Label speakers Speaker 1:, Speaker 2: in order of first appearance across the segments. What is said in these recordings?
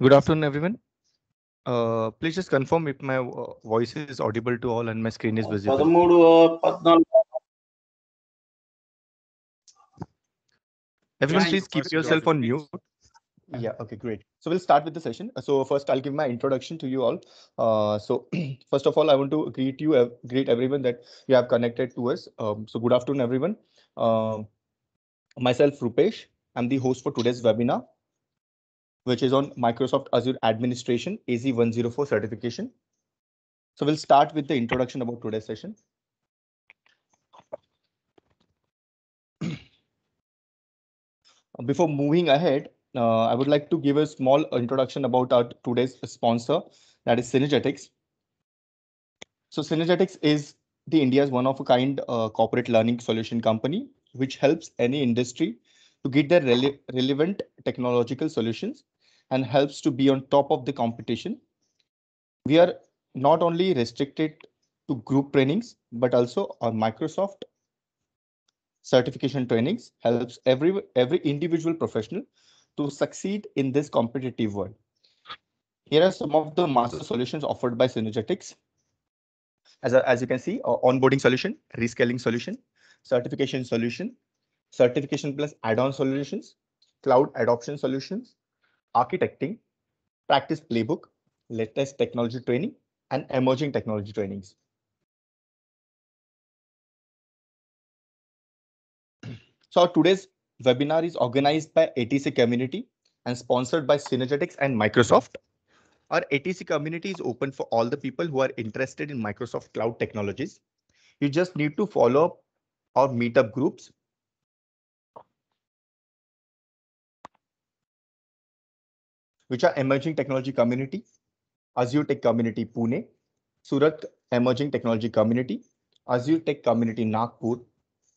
Speaker 1: Good afternoon, everyone. Uh, please just confirm if my uh, voice is audible to all and my screen is visible.
Speaker 2: Uh,
Speaker 1: everyone, please keep yourself on mute.
Speaker 3: Yeah, okay, great. So we'll start with the session. So first I'll give my introduction to you all. Uh, so first of all, I want to greet you, greet everyone that you have connected to us. Um, so good afternoon, everyone. Uh, myself, Rupesh, I'm the host for today's webinar which is on Microsoft Azure Administration AZ104 certification. So we'll start with the introduction about today's session. Before moving ahead, uh, I would like to give a small introduction about our today's sponsor, that is Synergetics. So Synergetics is the India's one of a kind uh, corporate learning solution company, which helps any industry to get their rele- relevant technological solutions and helps to be on top of the competition. We are not only restricted to group trainings, but also our Microsoft certification trainings helps every every individual professional to succeed in this competitive world. Here are some of the master solutions offered by Synergetics. As, a- as you can see, onboarding solution, reskilling solution, certification solution, certification plus add-on solutions, cloud adoption solutions, architecting, practice playbook, latest technology training, and emerging technology trainings. So today's webinar is organized by ATC community and sponsored by Synergetics and Microsoft. Our ATC community is open for all the people who are interested in Microsoft cloud technologies. You just need to follow our meetup groups. Which are emerging technology community, Azure Tech Community Pune, Surat Emerging Technology Community, Azure Tech Community Nagpur,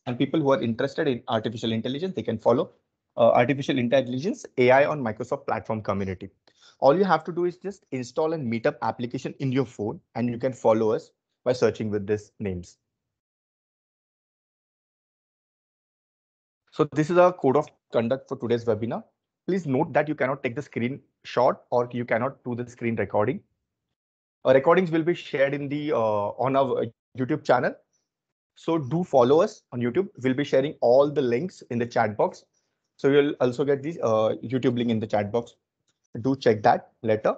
Speaker 3: and people who are interested in artificial intelligence, they can follow uh, artificial intelligence AI on Microsoft platform community. All you have to do is just install and meetup application in your phone and you can follow us by searching with these names. So this is our code of conduct for today's webinar. Please note that you cannot take the screen shot or you cannot do the screen recording. Our recordings will be shared in the uh, on our YouTube channel so do follow us on YouTube. We'll be sharing all the links in the chat box. So you'll also get the uh, YouTube link in the chat box. Do check that later.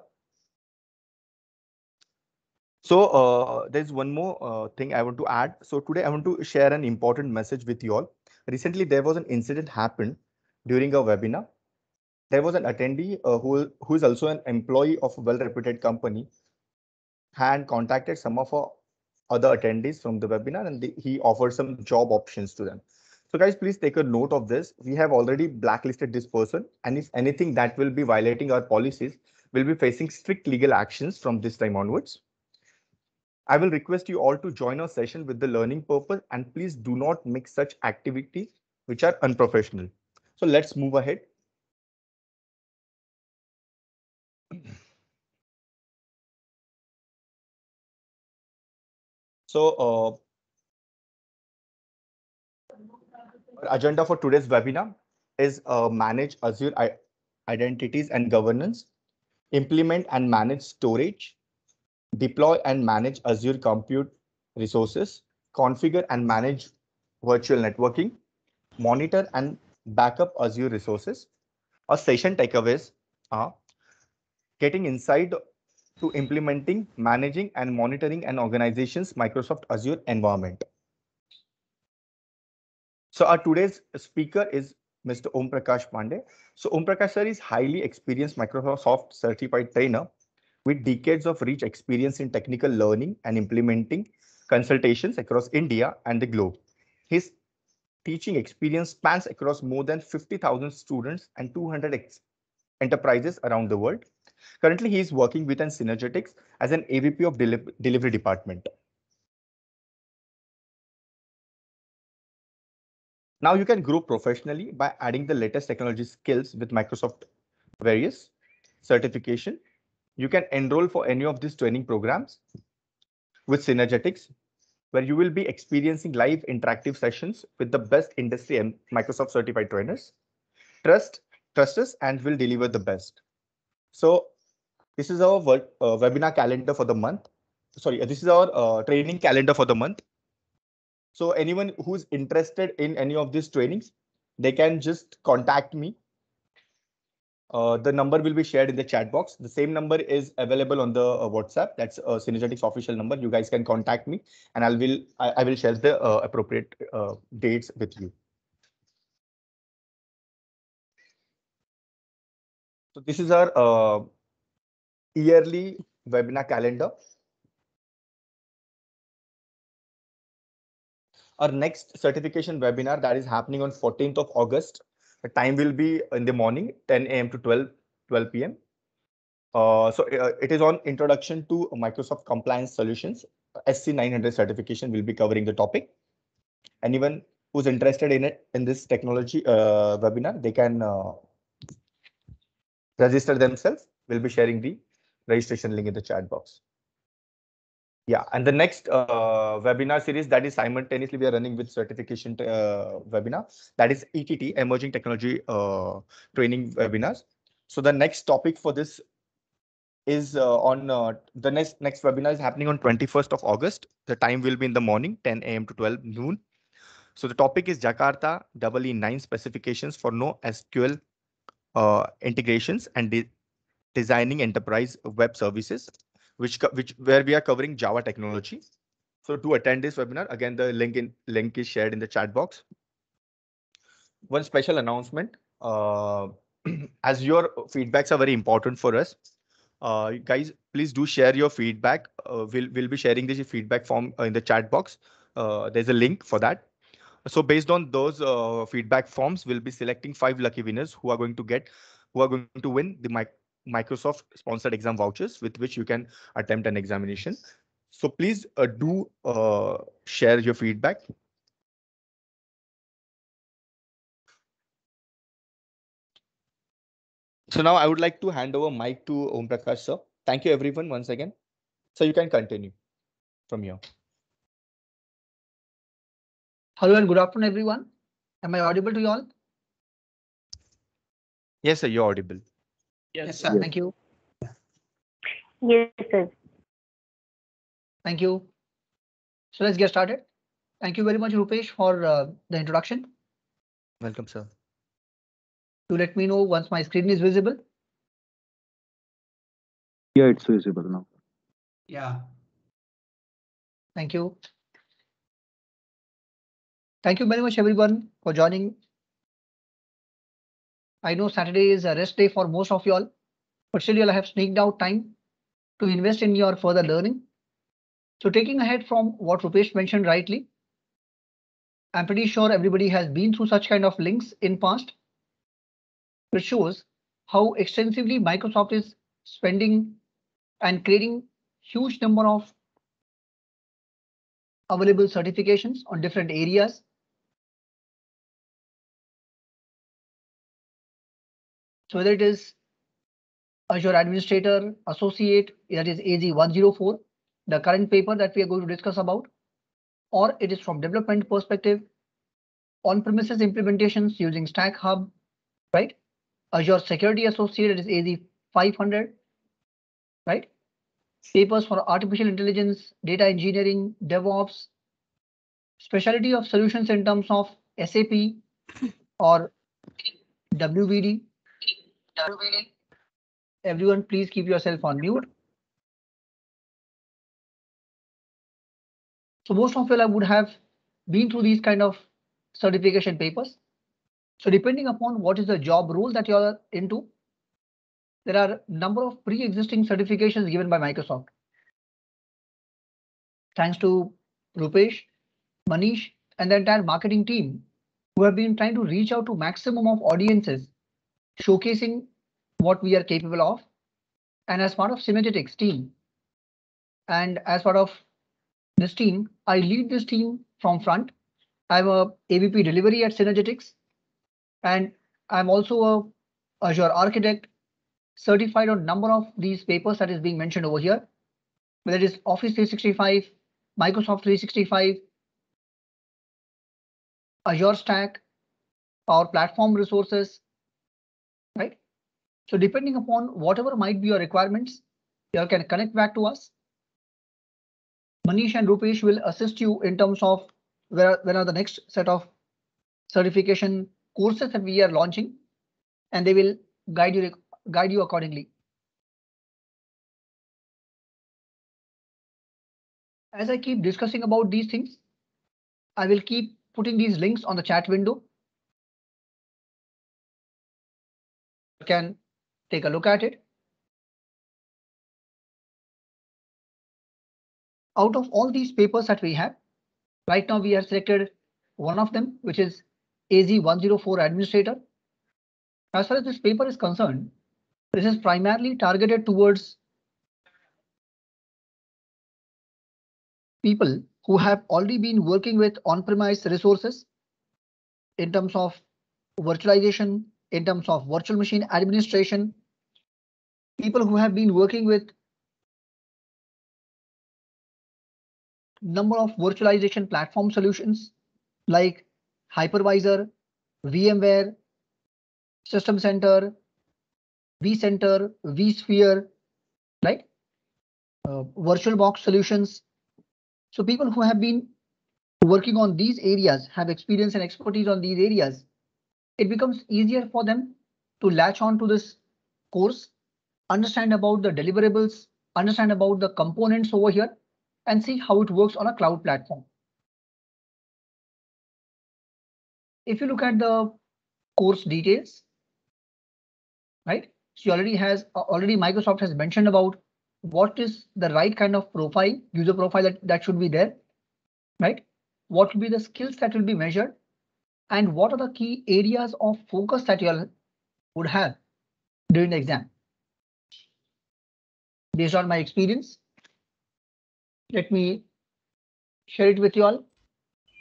Speaker 3: So uh, there's one more uh, thing I want to add. So today I want to share an important message with you all. Recently, there was an incident happened during a webinar. There was an attendee uh, who, who is also an employee of a well-reputed company and contacted some of our other attendees from the webinar and the, he offered some job options to them. So guys, please take a note of this. We have already blacklisted this person and if anything that will be violating our policies, will be facing strict legal actions from this time onwards. I will request you all to join our session with the learning purpose and please do not mix such activities which are unprofessional. So let's move ahead. So uh, our agenda for today's webinar is uh, manage Azure identities and governance, implement and manage storage, deploy and manage Azure compute resources, configure and manage virtual networking, monitor and backup Azure resources. Our session takeaways are getting inside to implementing, managing and monitoring an organization's Microsoft Azure environment. So our today's speaker is Mr. Om Prakash Pandey. So Om Prakash sir is highly experienced Microsoft certified trainer with decades of rich experience in technical learning and implementing consultations across India and the globe. His teaching experience spans across more than 50,000 students and 200 enterprises around the world. Currently, he is working with an Synergetics as an AVP of deli- delivery department. Now you can grow professionally by adding the latest technology skills with Microsoft various certification. You can enroll for any of these training programs with Synergetics, where you will be experiencing live interactive sessions with the best industry and Microsoft certified trainers. Trust, trust us and we'll deliver the best. So This is our uh, webinar calendar for the month. Sorry, this is our uh, training calendar for the month. So anyone who's interested in any of these trainings, they can just contact me. Uh, the number will be shared in the chat box. The same number is available on the uh, WhatsApp. That's a Synergetics official number. You guys can contact me and I will I, I will share the uh, appropriate uh, dates with you. So this is our uh, yearly webinar calendar. Our next certification webinar that is happening on 14th of August. The time will be in the morning, 10 a.m. to 12, 12 p.m. Uh, so uh, it is on introduction to Microsoft Compliance Solutions. SC900 certification will be covering the topic. Anyone who's interested in it in this technology uh, webinar, they can uh, register themselves. We'll be sharing the registration link in the chat box. Yeah, and the next uh, webinar series that is simultaneously we are running with certification uh, webinar that is ETT Emerging Technology uh, Training Webinars. So the next topic for this is uh, on uh, the next next webinar is happening on 21st of August. The time will be in the morning 10 a.m. to 12 noon. So the topic is Jakarta EE9 specifications for no SQL uh, integrations and designing enterprise web services which which where we are covering Java technology. So to attend this webinar, again, the link in link is shared in the chat box. One special announcement, uh, as your feedbacks are very important for us, uh, guys, please do share your feedback. Uh, we'll, we'll be sharing this feedback form in the chat box. Uh, there's a link for that. So based on those uh, feedback forms, we'll be selecting five lucky winners who are going to get, who are going to win the mic Microsoft sponsored exam vouchers with which you can attempt an examination. So please uh, do uh, share your feedback. So now I would like to hand over mic to Om Prakash sir. Thank you everyone once again. So you can continue from here.
Speaker 2: Hello and good afternoon everyone. Am I audible to you all?
Speaker 1: Yes, sir, you're audible.
Speaker 2: Yes, yes sir. Yes. Thank you.
Speaker 4: Yes, sir.
Speaker 2: Thank you. So let's get started. Thank you very much, Rupesh, for uh, the introduction.
Speaker 1: Welcome, sir.
Speaker 2: To let me know once my screen is visible.
Speaker 5: Yeah, it's visible now.
Speaker 2: Yeah. Thank you. Thank you very much, everyone, for joining I know Saturday is a rest day for most of you all, but still you'll have sneaked out time to invest in your further learning. So taking ahead from what Rupesh mentioned rightly, I'm pretty sure everybody has been through such kind of links in past, which shows how extensively Microsoft is spending and creating huge number of available certifications on different areas So whether it is Azure Administrator Associate, that is AZ104, the current paper that we are going to discuss about, or it is from development perspective, on-premises implementations using Stack Hub, right? Azure Security Associate, is AZ500, right? Papers for artificial intelligence, data engineering, DevOps, specialty of solutions in terms of SAP or WVD, Everyone, please keep yourself on mute. So most of you would have been through these kind of certification papers. So depending upon what is the job role that you are into, there are a number of pre-existing certifications given by Microsoft. Thanks to Rupesh, Manish, and the entire marketing team who have been trying to reach out to maximum of audiences showcasing what we are capable of. And as part of Synergetics team, and as part of this team, I lead this team from front. I'm a AVP delivery at Synergetics, and I'm also a Azure architect certified on number of these papers that is being mentioned over here, whether it is Office 365, Microsoft 365, Azure Stack, Power Platform resources? So depending upon whatever might be your requirements, you can connect back to us. Manish and Rupesh will assist you in terms of where, when are the next set of certification courses that we are launching, and they will guide you guide you accordingly. As I keep discussing about these things, I will keep putting these links on the chat window. You can take a look at it. Out of all these papers that we have, right now we have selected one of them, which is AZ104 Administrator. As far as this paper is concerned, this is primarily targeted towards people who have already been working with on-premise resources in terms of virtualization, in terms of virtual machine administration, people who have been working with number of virtualization platform solutions like hypervisor, VMware, System Center, vCenter, vSphere, right? Uh, VirtualBox solutions, so people who have been working on these areas, have experience and expertise on these areas, it becomes easier for them to latch on to this course, understand about the deliverables, understand about the components over here, and see how it works on a cloud platform. If you look at the course details, right? She already has uh, already Microsoft has mentioned about what is the right kind of profile, user profile that, that should be there, right? What will be the skills that will be measured? And what are the key areas of focus that you would have during the exam? Based on my experience, let me share it with you all.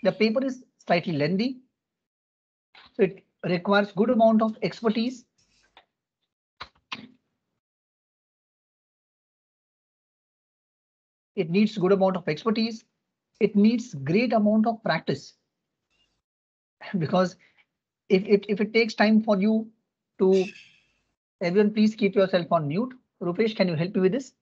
Speaker 2: The paper is slightly lengthy, so it requires good amount of expertise It needs good amount of expertise. It needs great amount of practice. Because if it, if it takes time for you to, everyone please keep yourself on mute. Rupesh, can you help me with this?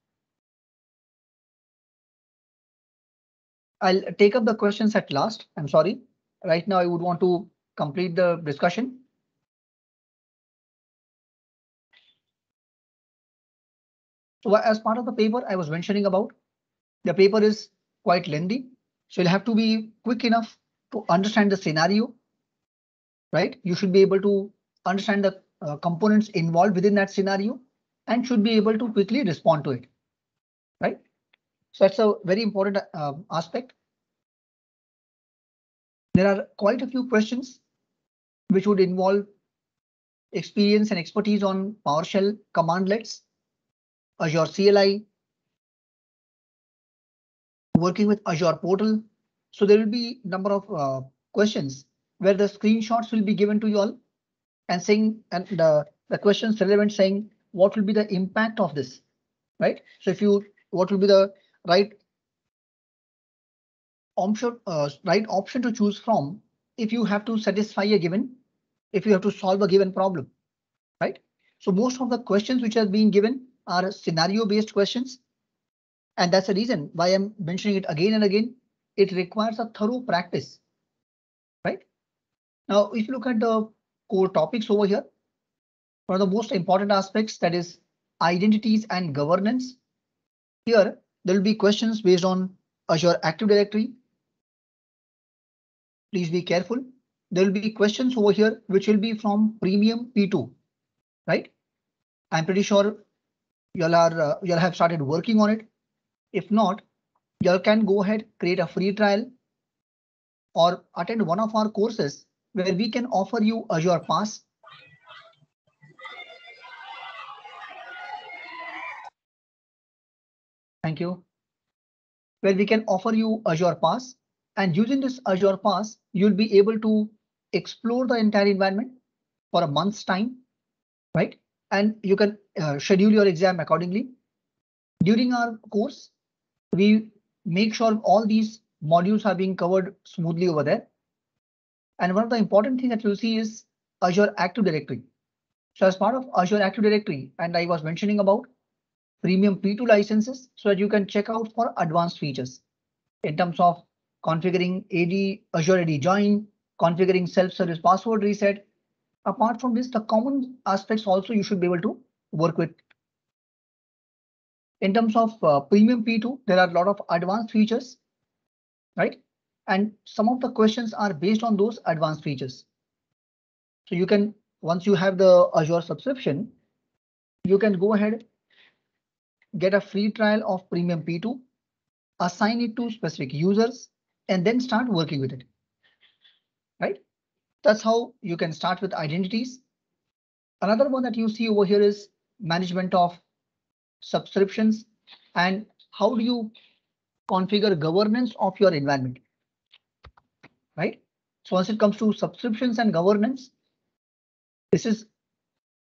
Speaker 2: I'll take up the questions at last. I'm sorry. Right now, I would want to complete the discussion. So as part of the paper I was mentioning about, the paper is quite lengthy, so you'll have to be quick enough to understand the scenario, right? You should be able to understand the uh, components involved within that scenario and should be able to quickly respond to it, right? So that's a very important uh, aspect. There are quite a few questions which would involve experience and expertise on PowerShell cmdlets, Azure CLI, working with Azure portal. So there will be a number of uh, questions where the screenshots will be given to you all and saying and the, the questions relevant saying what will be the impact of this, right? So if you what will be the right option, uh, right option to choose from if you have to satisfy a given, if you have to solve a given problem, right? So most of the questions which are being given are scenario based questions and that's the reason why I'm mentioning it again and again. It requires a thorough practice, right? Now, if you look at the core topics over here, one of the most important aspects that is identities and governance. Here, there will be questions based on Azure Active Directory. Please be careful. There will be questions over here which will be from Premium P2, right? I'm pretty sure you'll are uh, you'll have started working on it. If not, you can go ahead, create a free trial or attend one of our courses where we can offer you Azure Pass. Thank you. Where we can offer you Azure Pass and using this Azure Pass, you'll be able to explore the entire environment for a month's time, right? And you can uh, schedule your exam accordingly. During our course, we make sure all these modules are being covered smoothly over there. And one of the important things that you'll see is Azure Active Directory. So as part of Azure Active Directory, and I was mentioning about premium P2 licenses so that you can check out for advanced features in terms of configuring AD, Azure AD join, configuring self-service password reset. Apart from this, the common aspects also you should be able to work with. In terms of uh, premium P2, there are a lot of advanced features, right? And some of the questions are based on those advanced features. So you can, once you have the Azure subscription, you can go ahead, get a free trial of premium P2, assign it to specific users, and then start working with it. Right? That's how you can start with identities. Another one that you see over here is management of subscriptions and how do you configure governance of your environment. Right? So once it comes to subscriptions and governance, this is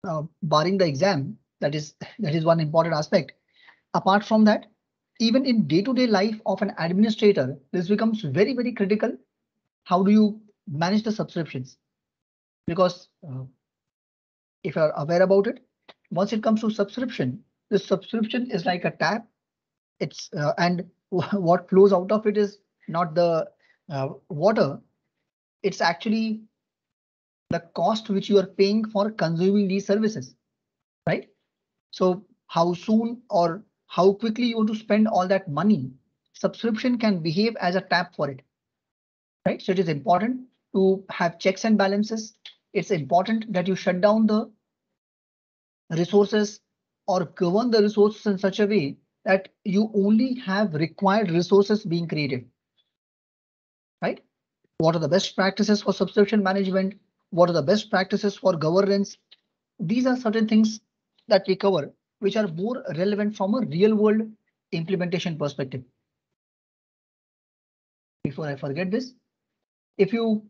Speaker 2: uh, barring the exam. That is that is one important aspect. Apart from that, even in day-to-day -day life of an administrator, this becomes very, very critical. How do you manage the subscriptions? Because uh, if you're aware about it, once it comes to subscription, the subscription is like a tap. It's uh, and what flows out of it is not the uh, water. It's actually the cost which you are paying for consuming these services, right? So how soon or how quickly you want to spend all that money, subscription can behave as a tap for it. Right. So it is important to have checks and balances. It's important that you shut down the resources or govern the resources in such a way that you only have required resources being created. Right? What are the best practices for subscription management? What are the best practices for governance? These are certain things that we cover, which are more relevant from a real world implementation perspective. Before I forget this, if you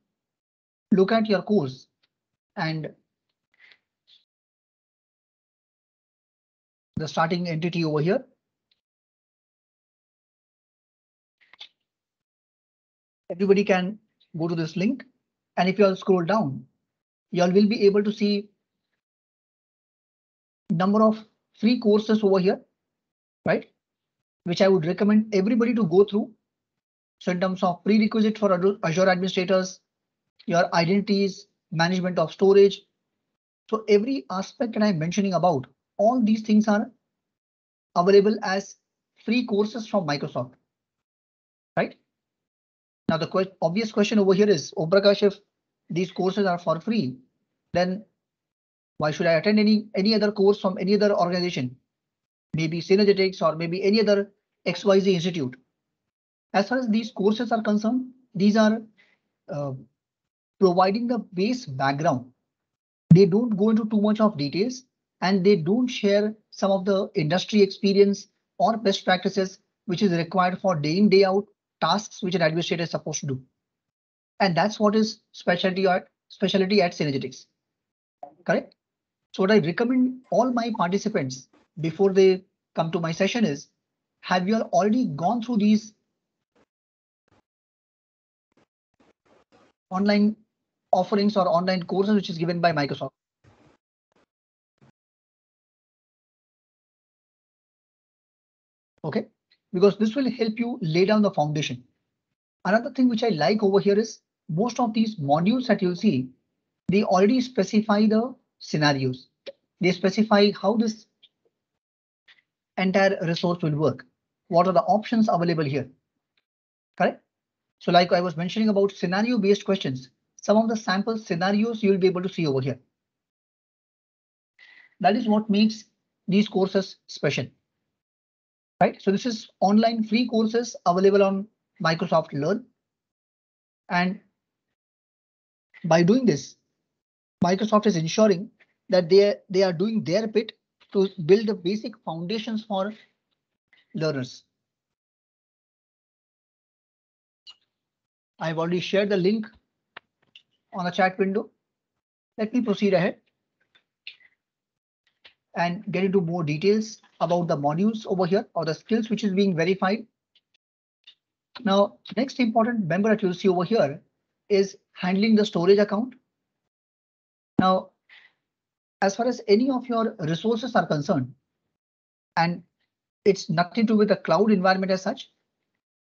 Speaker 2: look at your course and the starting entity over here. Everybody can go to this link. And if you all scroll down, you all will be able to see number of free courses over here, right? Which I would recommend everybody to go through. So in terms of prerequisite for Azure administrators, your identities, management of storage. So every aspect that I'm mentioning about, all these things are available as free courses from Microsoft. Right? Now the que obvious question over here is, oh Prakash, if these courses are for free, then why should I attend any any other course from any other organization? Maybe Synergetics or maybe any other XYZ institute. As far as these courses are concerned, these are uh, providing the base background. They don't go into too much of details and they don't share some of the industry experience or best practices which is required for day in day out tasks which an administrator is supposed to do. And that's what is specialty at specialty at Synergetics. Correct? So what I recommend all my participants before they come to my session is have you already gone through these online offerings or online courses which is given by Microsoft? okay? Because this will help you lay down the foundation. Another thing which I like over here is most of these modules that you'll see, they already specify the scenarios. They specify how this entire resource will work. What are the options available here? Correct? So like I was mentioning about scenario based questions, some of the sample scenarios you'll be able to see over here. That is what makes these courses special right? So this is online free courses available on Microsoft Learn. And by doing this, Microsoft is ensuring that they, they are doing their bit to build the basic foundations for learners. I've already shared the link on the chat window. Let me proceed ahead and get into more details about the modules over here or the skills which is being verified. Now, next important member that you'll see over here is handling the storage account. Now, as far as any of your resources are concerned, and it's nothing to do with the cloud environment as such,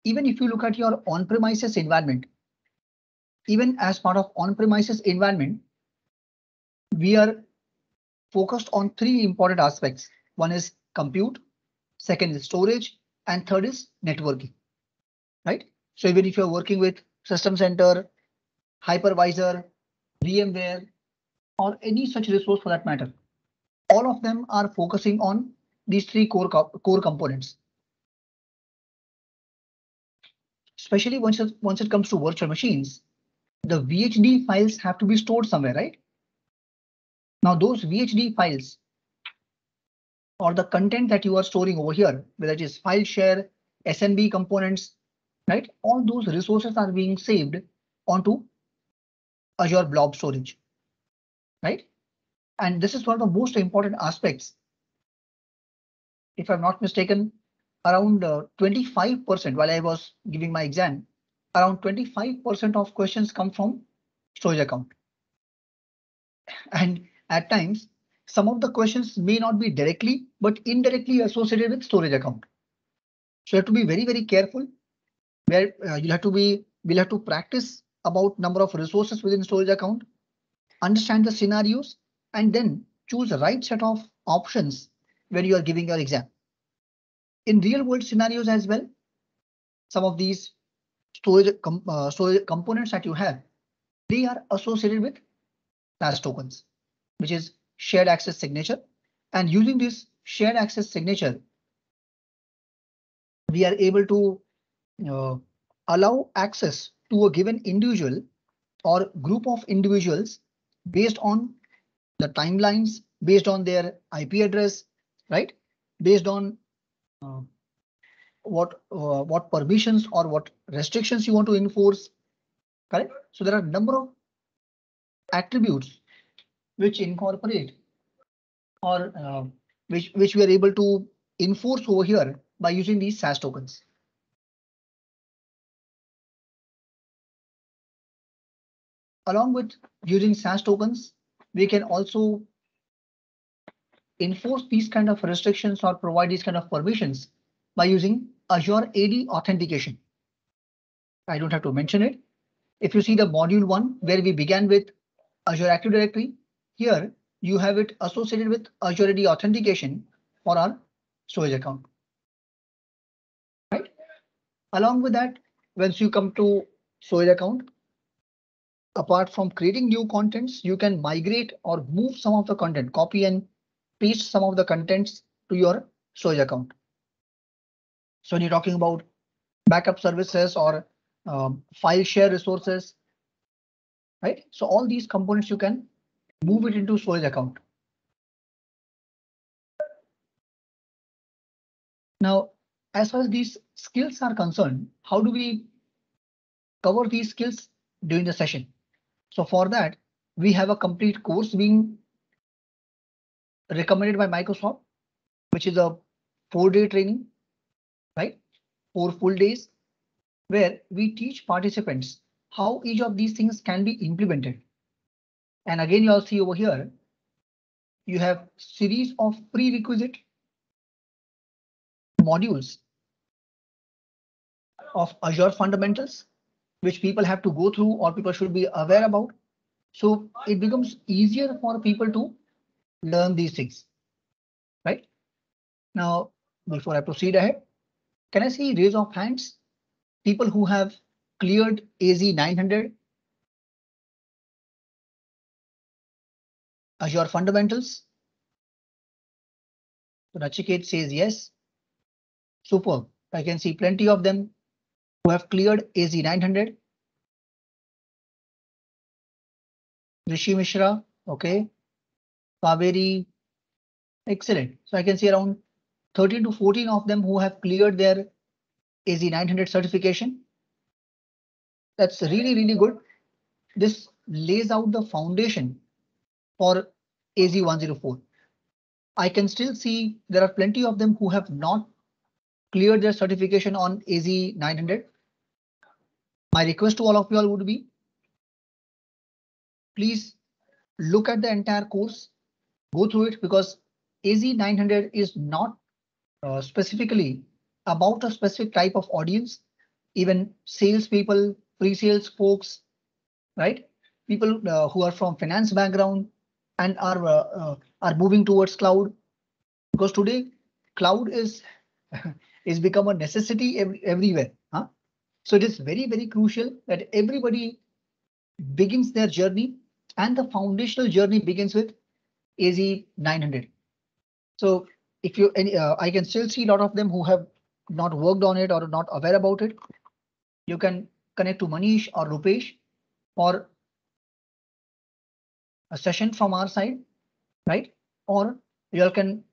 Speaker 2: even if you look at your on-premises environment, even as part of on-premises environment, we are focused on three important aspects. One is compute, second is storage, and third is networking, right? So even if you're working with System Center, hypervisor, VMware, or any such resource for that matter, all of them are focusing on these three core, co- core components. Especially once it, once it comes to virtual machines, the VHD files have to be stored somewhere, right? Now those VHD files or the content that you are storing over here, whether it is file share, SMB components, right? All those resources are being saved onto Azure Blob Storage, right? And this is one of the most important aspects. If I'm not mistaken, around 25% while I was giving my exam, around 25% of questions come from storage account. And at times, some of the questions may not be directly, but indirectly associated with storage account. So you have to be very, very careful where uh, you'll have to be, we'll have to practice about number of resources within storage account, understand the scenarios, and then choose the right set of options when you are giving your exam. In real world scenarios as well, some of these storage, com uh, storage components that you have, they are associated with SAS tokens, which is shared access signature. And using this shared access signature, we are able to uh, allow access to a given individual or group of individuals based on the timelines, based on their IP address, right? Based on uh, what uh, what permissions or what restrictions you want to enforce, correct? So there are a number of attributes which incorporate or uh, which which we are able to enforce over here by using these SAS tokens. Along with using SAS tokens, we can also enforce these kind of restrictions or provide these kind of permissions by using Azure AD authentication. I don't have to mention it. If you see the module one where we began with Azure Active Directory, here you have it associated with Azure AD authentication for our storage account. Right? Along with that, once you come to storage account, apart from creating new contents, you can migrate or move some of the content, copy and paste some of the contents to your storage account. So when you're talking about backup services or um, file share resources, right? So all these components you can move it into storage account. Now, as far as these skills are concerned, how do we cover these skills during the session? So for that, we have a complete course being recommended by Microsoft, which is a four day training, right? Four full days where we teach participants how each of these things can be implemented. And again, you'll see over here, you have series of prerequisite modules of Azure fundamentals, which people have to go through or people should be aware about. So it becomes easier for people to learn these things, right? Now, before I proceed ahead, can I see raise of hands? People who have cleared AZ 900, Azure fundamentals. So Nachiket says yes. Super. I can see plenty of them who have cleared AZ 900. Rishi Mishra, okay. Kaveri, excellent. So I can see around 13 to 14 of them who have cleared their AZ 900 certification. That's really, really good. This lays out the foundation for AZ 104. I can still see there are plenty of them who have not cleared their certification on AZ 900. My request to all of you all would be please look at the entire course go through it because AZ900 is not uh, specifically about a specific type of audience, even salespeople, pre-sales folks, right? People uh, who are from finance background and are uh, uh, are moving towards cloud because today cloud is is become a necessity every, everywhere. So it is very, very crucial that everybody begins their journey and the foundational journey begins with AZ 900. So if you, any, uh, I can still see a lot of them who have not worked on it or not aware about it. You can connect to Manish or Rupesh or a session from our side, right? Or you all can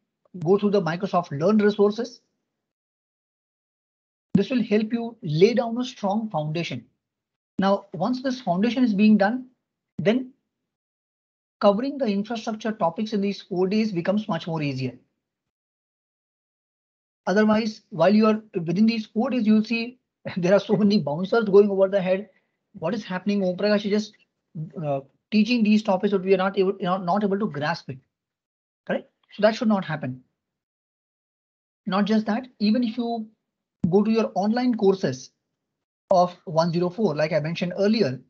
Speaker 2: go through the Microsoft Learn resources. This will help you lay down a strong foundation. Now, once this foundation is being done, then covering the infrastructure topics in these four days becomes much more easier. Otherwise, while you are within these four days, you'll see there are so many bouncers going over the head. What is happening? Om Prakash is just uh, teaching these topics, but we are not able, not able to grasp it. Correct? So that should not happen. Not just that, even if you go to your online courses of 104, like I mentioned earlier,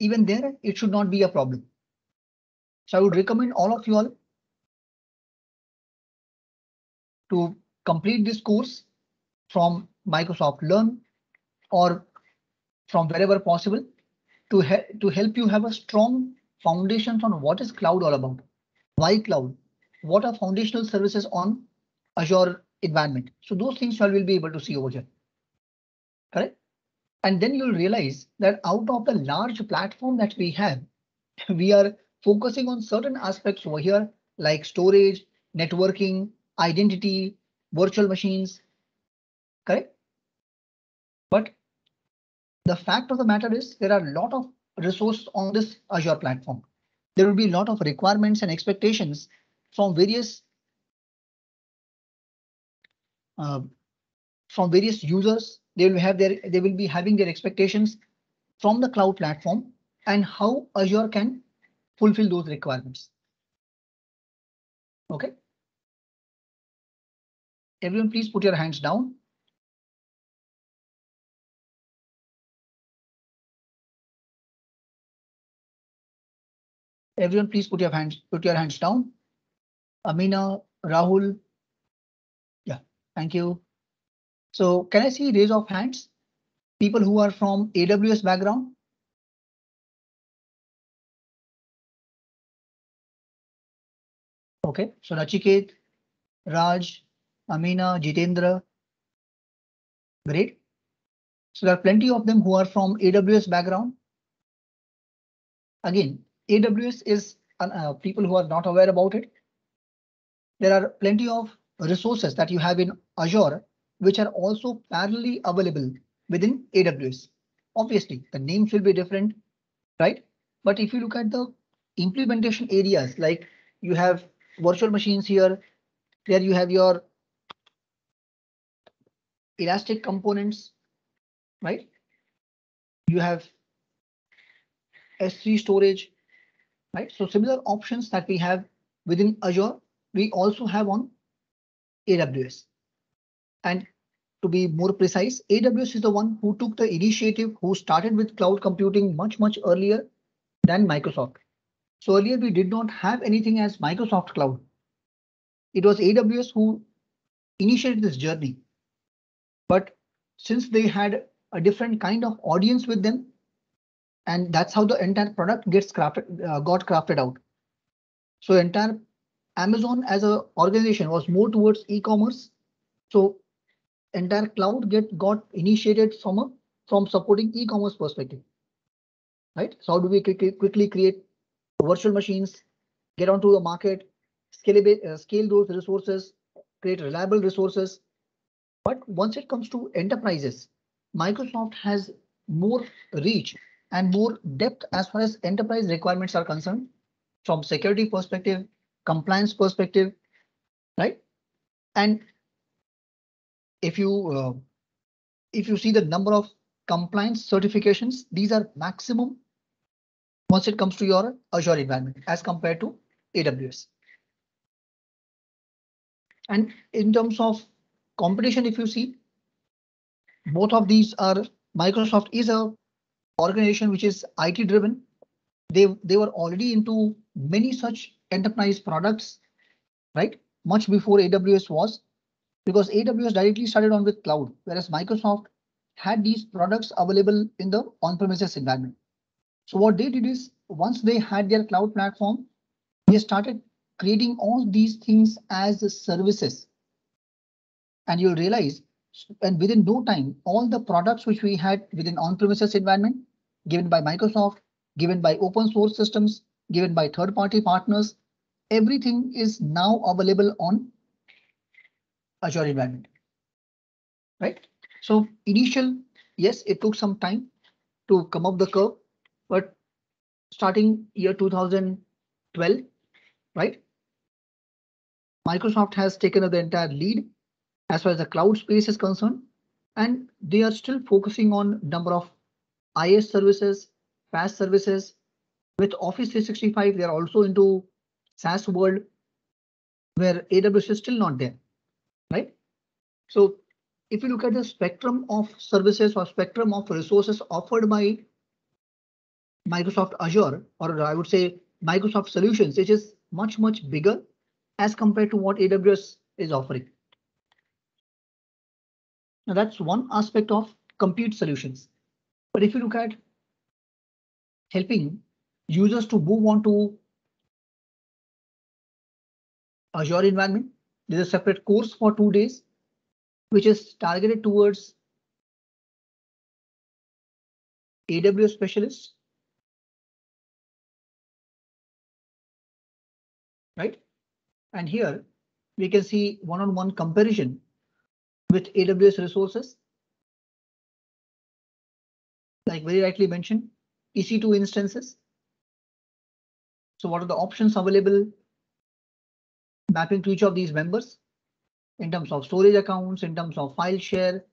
Speaker 2: even there, it should not be a problem. So I would recommend all of you all to complete this course from Microsoft Learn or from wherever possible to, he to help you have a strong foundations on what is cloud all about, why cloud, what are foundational services on Azure environment. So those things you will be able to see over here. Correct? And then you'll realize that out of the large platform that we have, we are focusing on certain aspects over here like storage, networking, identity, virtual machines. Correct? But the fact of the matter is there are a lot of resources on this Azure platform. There will be a lot of requirements and expectations from various uh, from various users. They will have their they will be having their expectations from the cloud platform and how Azure can fulfill those requirements. OK. Everyone, please put your hands down. Everyone, please put your hands put your hands down. Amina, Rahul. Thank you. So can I see raise of hands? People who are from AWS background. Okay, so Nachiket, Raj, Amina, Jitendra. Great. So there are plenty of them who are from AWS background. Again, AWS is uh, people who are not aware about it. There are plenty of resources that you have in Azure, which are also parallelly available within AWS. Obviously, the names will be different, right? But if you look at the implementation areas, like you have virtual machines here, there you have your elastic components, right? You have S3 storage, right? So similar options that we have within Azure, we also have on AWS. And to be more precise, AWS is the one who took the initiative, who started with cloud computing much, much earlier than Microsoft. So earlier we did not have anything as Microsoft Cloud. It was AWS who initiated this journey. But since they had a different kind of audience with them, and that's how the entire product gets crafted, uh, got crafted out. So entire Amazon as an organization was more towards e-commerce. So entire cloud get got initiated from a from supporting e-commerce perspective. Right. So how do we quickly, create virtual machines, get onto the market, scale, uh, scale those resources, create reliable resources. But once it comes to enterprises, Microsoft has more reach and more depth as far as enterprise requirements are concerned from security perspective, compliance perspective, right? And if you uh, if you see the number of compliance certifications, these are maximum once it comes to your Azure environment as compared to AWS. And in terms of competition, if you see, both of these are Microsoft is a organization which is IT driven. They, they were already into many such enterprise products, right? Much before AWS was, because AWS directly started on with cloud, whereas Microsoft had these products available in the on-premises environment. So what they did is once they had their cloud platform, they started creating all these things as services. And you'll realize, and within no time, all the products which we had within on-premises environment given by Microsoft, given by open source systems, given by third party partners, everything is now available on Azure environment. Right? So initial, yes, it took some time to come up the curve, but starting year 2012, right? Microsoft has taken the entire lead as far as the cloud space is concerned, and they are still focusing on number of IaaS services, PaaS services. With Office 365, they are also into SaaS world where AWS is still not there, right? So if you look at the spectrum of services or spectrum of resources offered by Microsoft Azure, or I would say Microsoft solutions, it is much, much bigger as compared to what AWS is offering. Now that's one aspect of compute solutions. But if you look at helping users to move on to Azure environment, there's a separate course for two days which is targeted towards AWS specialists. Right? And here we can see one-on-one -on -one comparison with AWS resources. Like very rightly mentioned, EC2 instances. So what are the options available mapping to each of these members? in terms of storage accounts, in terms of file share.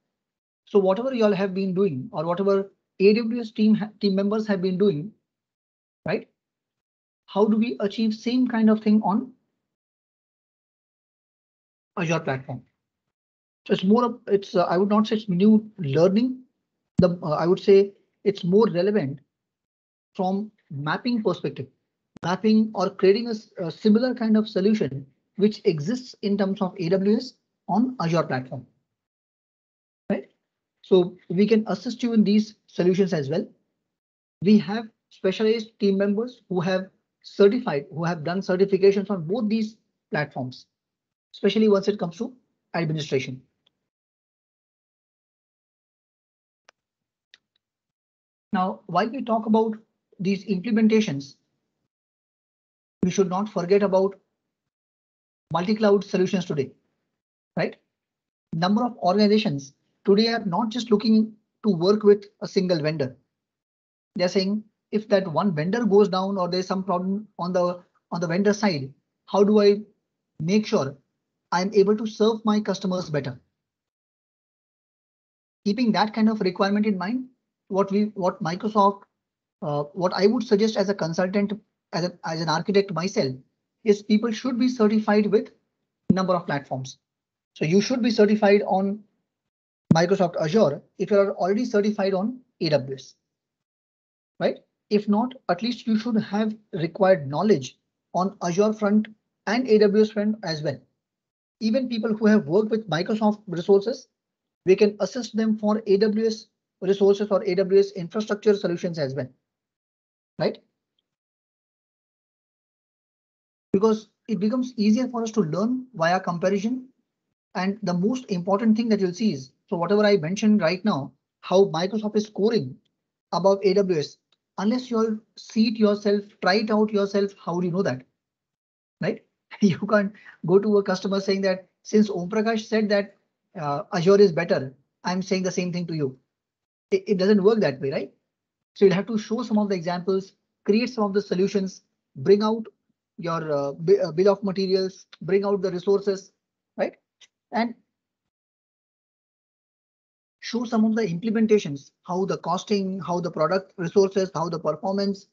Speaker 2: So whatever you all have been doing or whatever AWS team team members have been doing, right? How do we achieve same kind of thing on Azure platform? So it's more of it's uh, I would not say it's new learning. The uh, I would say it's more relevant from mapping perspective, mapping or creating a, a similar kind of solution which exists in terms of AWS on Azure platform. Right? So we can assist you in these solutions as well. We have specialized team members who have certified, who have done certifications on both these platforms, especially once it comes to administration. Now, while we talk about these implementations, we should not forget about multi-cloud solutions today, right? Number of organizations today are not just looking to work with a single vendor. They're saying if that one vendor goes down or there's some problem on the on the vendor side, how do I make sure I'm able to serve my customers better? Keeping that kind of requirement in mind, what we what Microsoft, uh, what I would suggest as a consultant, as, as an architect myself, is people should be certified with number of platforms. So you should be certified on Microsoft Azure if you are already certified on AWS. Right? If not, at least you should have required knowledge on Azure front and AWS front as well. Even people who have worked with Microsoft resources, we can assist them for AWS resources or AWS infrastructure solutions as well. Right? Because it becomes easier for us to learn via comparison. And the most important thing that you'll see is, so whatever I mentioned right now, how Microsoft is scoring above AWS, unless you'll see it yourself, try it out yourself, how do you know that? Right? You can't go to a customer saying that since Om Prakash said that uh, Azure is better, I'm saying the same thing to you. It, it doesn't work that way, right? So you'll have to show some of the examples, create some of the solutions, bring out your uh, uh, bill of materials, bring out the resources, right? And show some of the implementations, how the costing, how the product resources, how the performance.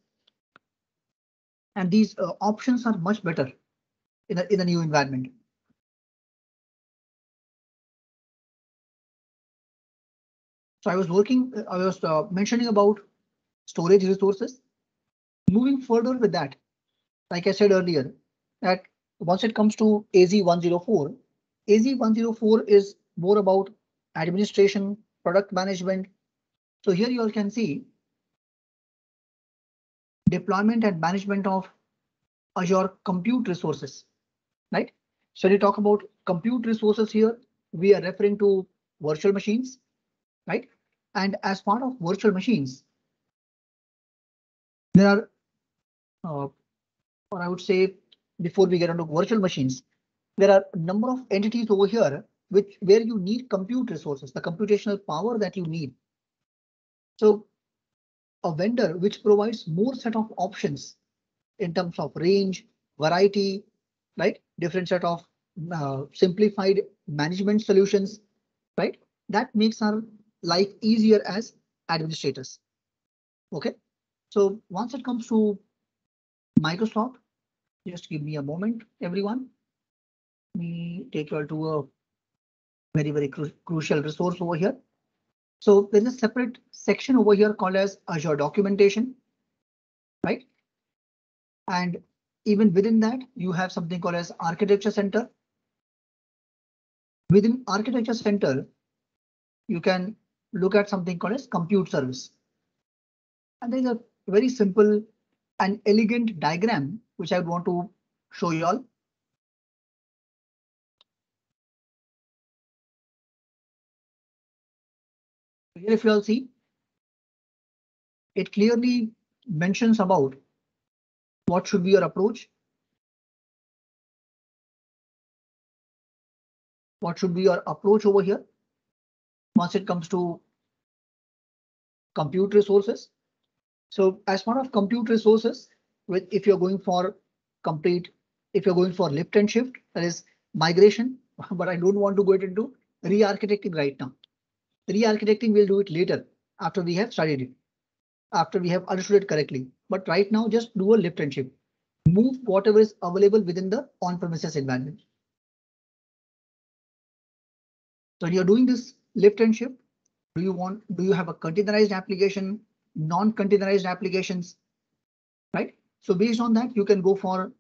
Speaker 2: And these uh, options are much better in a, in a new environment. So I was working, uh, I was uh, mentioning about storage resources. Moving further with that, like I said earlier, that once it comes to AZ104, AZ104 is more about administration, product management. So here you all can see deployment and management of Azure compute resources, right? So when you talk about compute resources here, we are referring to virtual machines, right? And as part of virtual machines, there are, uh, or I would say, before we get onto virtual machines, there are a number of entities over here which where you need compute resources, the computational power that you need. So a vendor which provides more set of options in terms of range, variety, right? Different set of uh, simplified management solutions, right? That makes our life easier as administrators. Okay, so once it comes to Microsoft, just give me a moment, everyone. Me take you all to a very, very cru crucial resource over here. So there's a separate section over here called as Azure documentation, right? And even within that, you have something called as architecture center. Within architecture center, you can look at something called as compute service. And there's a very simple and elegant diagram, which I would want to show you all. Here, if you all see, it clearly mentions about what should be your approach. What should be your approach over here? Once it comes to compute resources. So as part of compute resources, with if you're going for complete, if you're going for lift and shift, that is migration, but I don't want to go into re-architecting right now. Re-architecting, we'll do it later after we have studied it, after we have understood it correctly. But right now, just do a lift and shift. Move whatever is available within the on-premises environment. So you're doing this lift and shift. Do you want, do you have a containerized application, non-containerized applications, right? So based on that, you can go for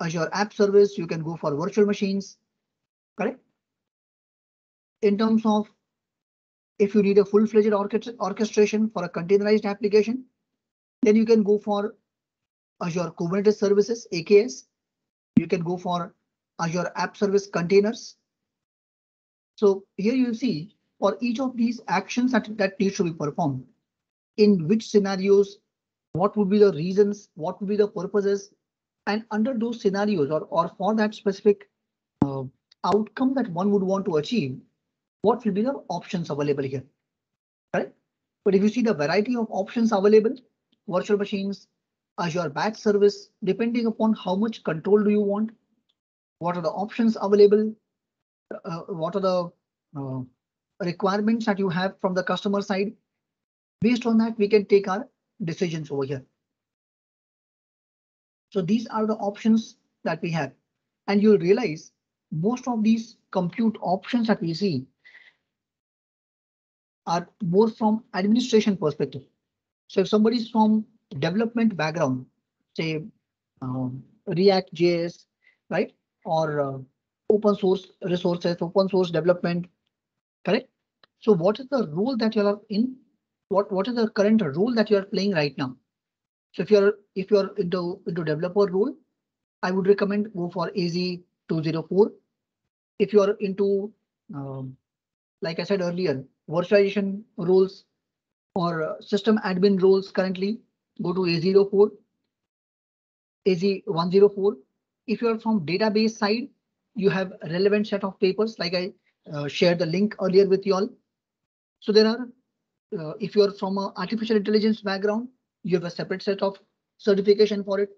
Speaker 2: Azure App Service, you can go for virtual machines, correct? In terms of if you need a full-fledged orchestration for a containerized application, then you can go for Azure Kubernetes Services, AKS. You can go for Azure App Service Containers. So here you see for each of these actions that, that needs to be performed, in which scenarios, what would be the reasons, what would be the purposes, and under those scenarios or, or for that specific uh, outcome that one would want to achieve, what will be the options available here, right? But if you see the variety of options available, virtual machines, Azure batch service, depending upon how much control do you want, what are the options available, uh, what are the uh, requirements that you have from the customer side. Based on that, we can take our decisions over here. So these are the options that we have. And you'll realize most of these compute options that we see are more from administration perspective. So if somebody is from development background, say um, React JS, right, or uh, open source resources, open source development, correct? So what is the role that you are in? What what is the current role that you are playing right now? So if you're if you're into into developer role, I would recommend go for AZ204. If you are into um, like I said earlier, virtualization roles or system admin roles currently, go to A04, AZ104. If you are from database side, you have relevant set of papers like I uh, shared the link earlier with you all. So there are, uh, if you're from a artificial intelligence background, you have a separate set of certification for it.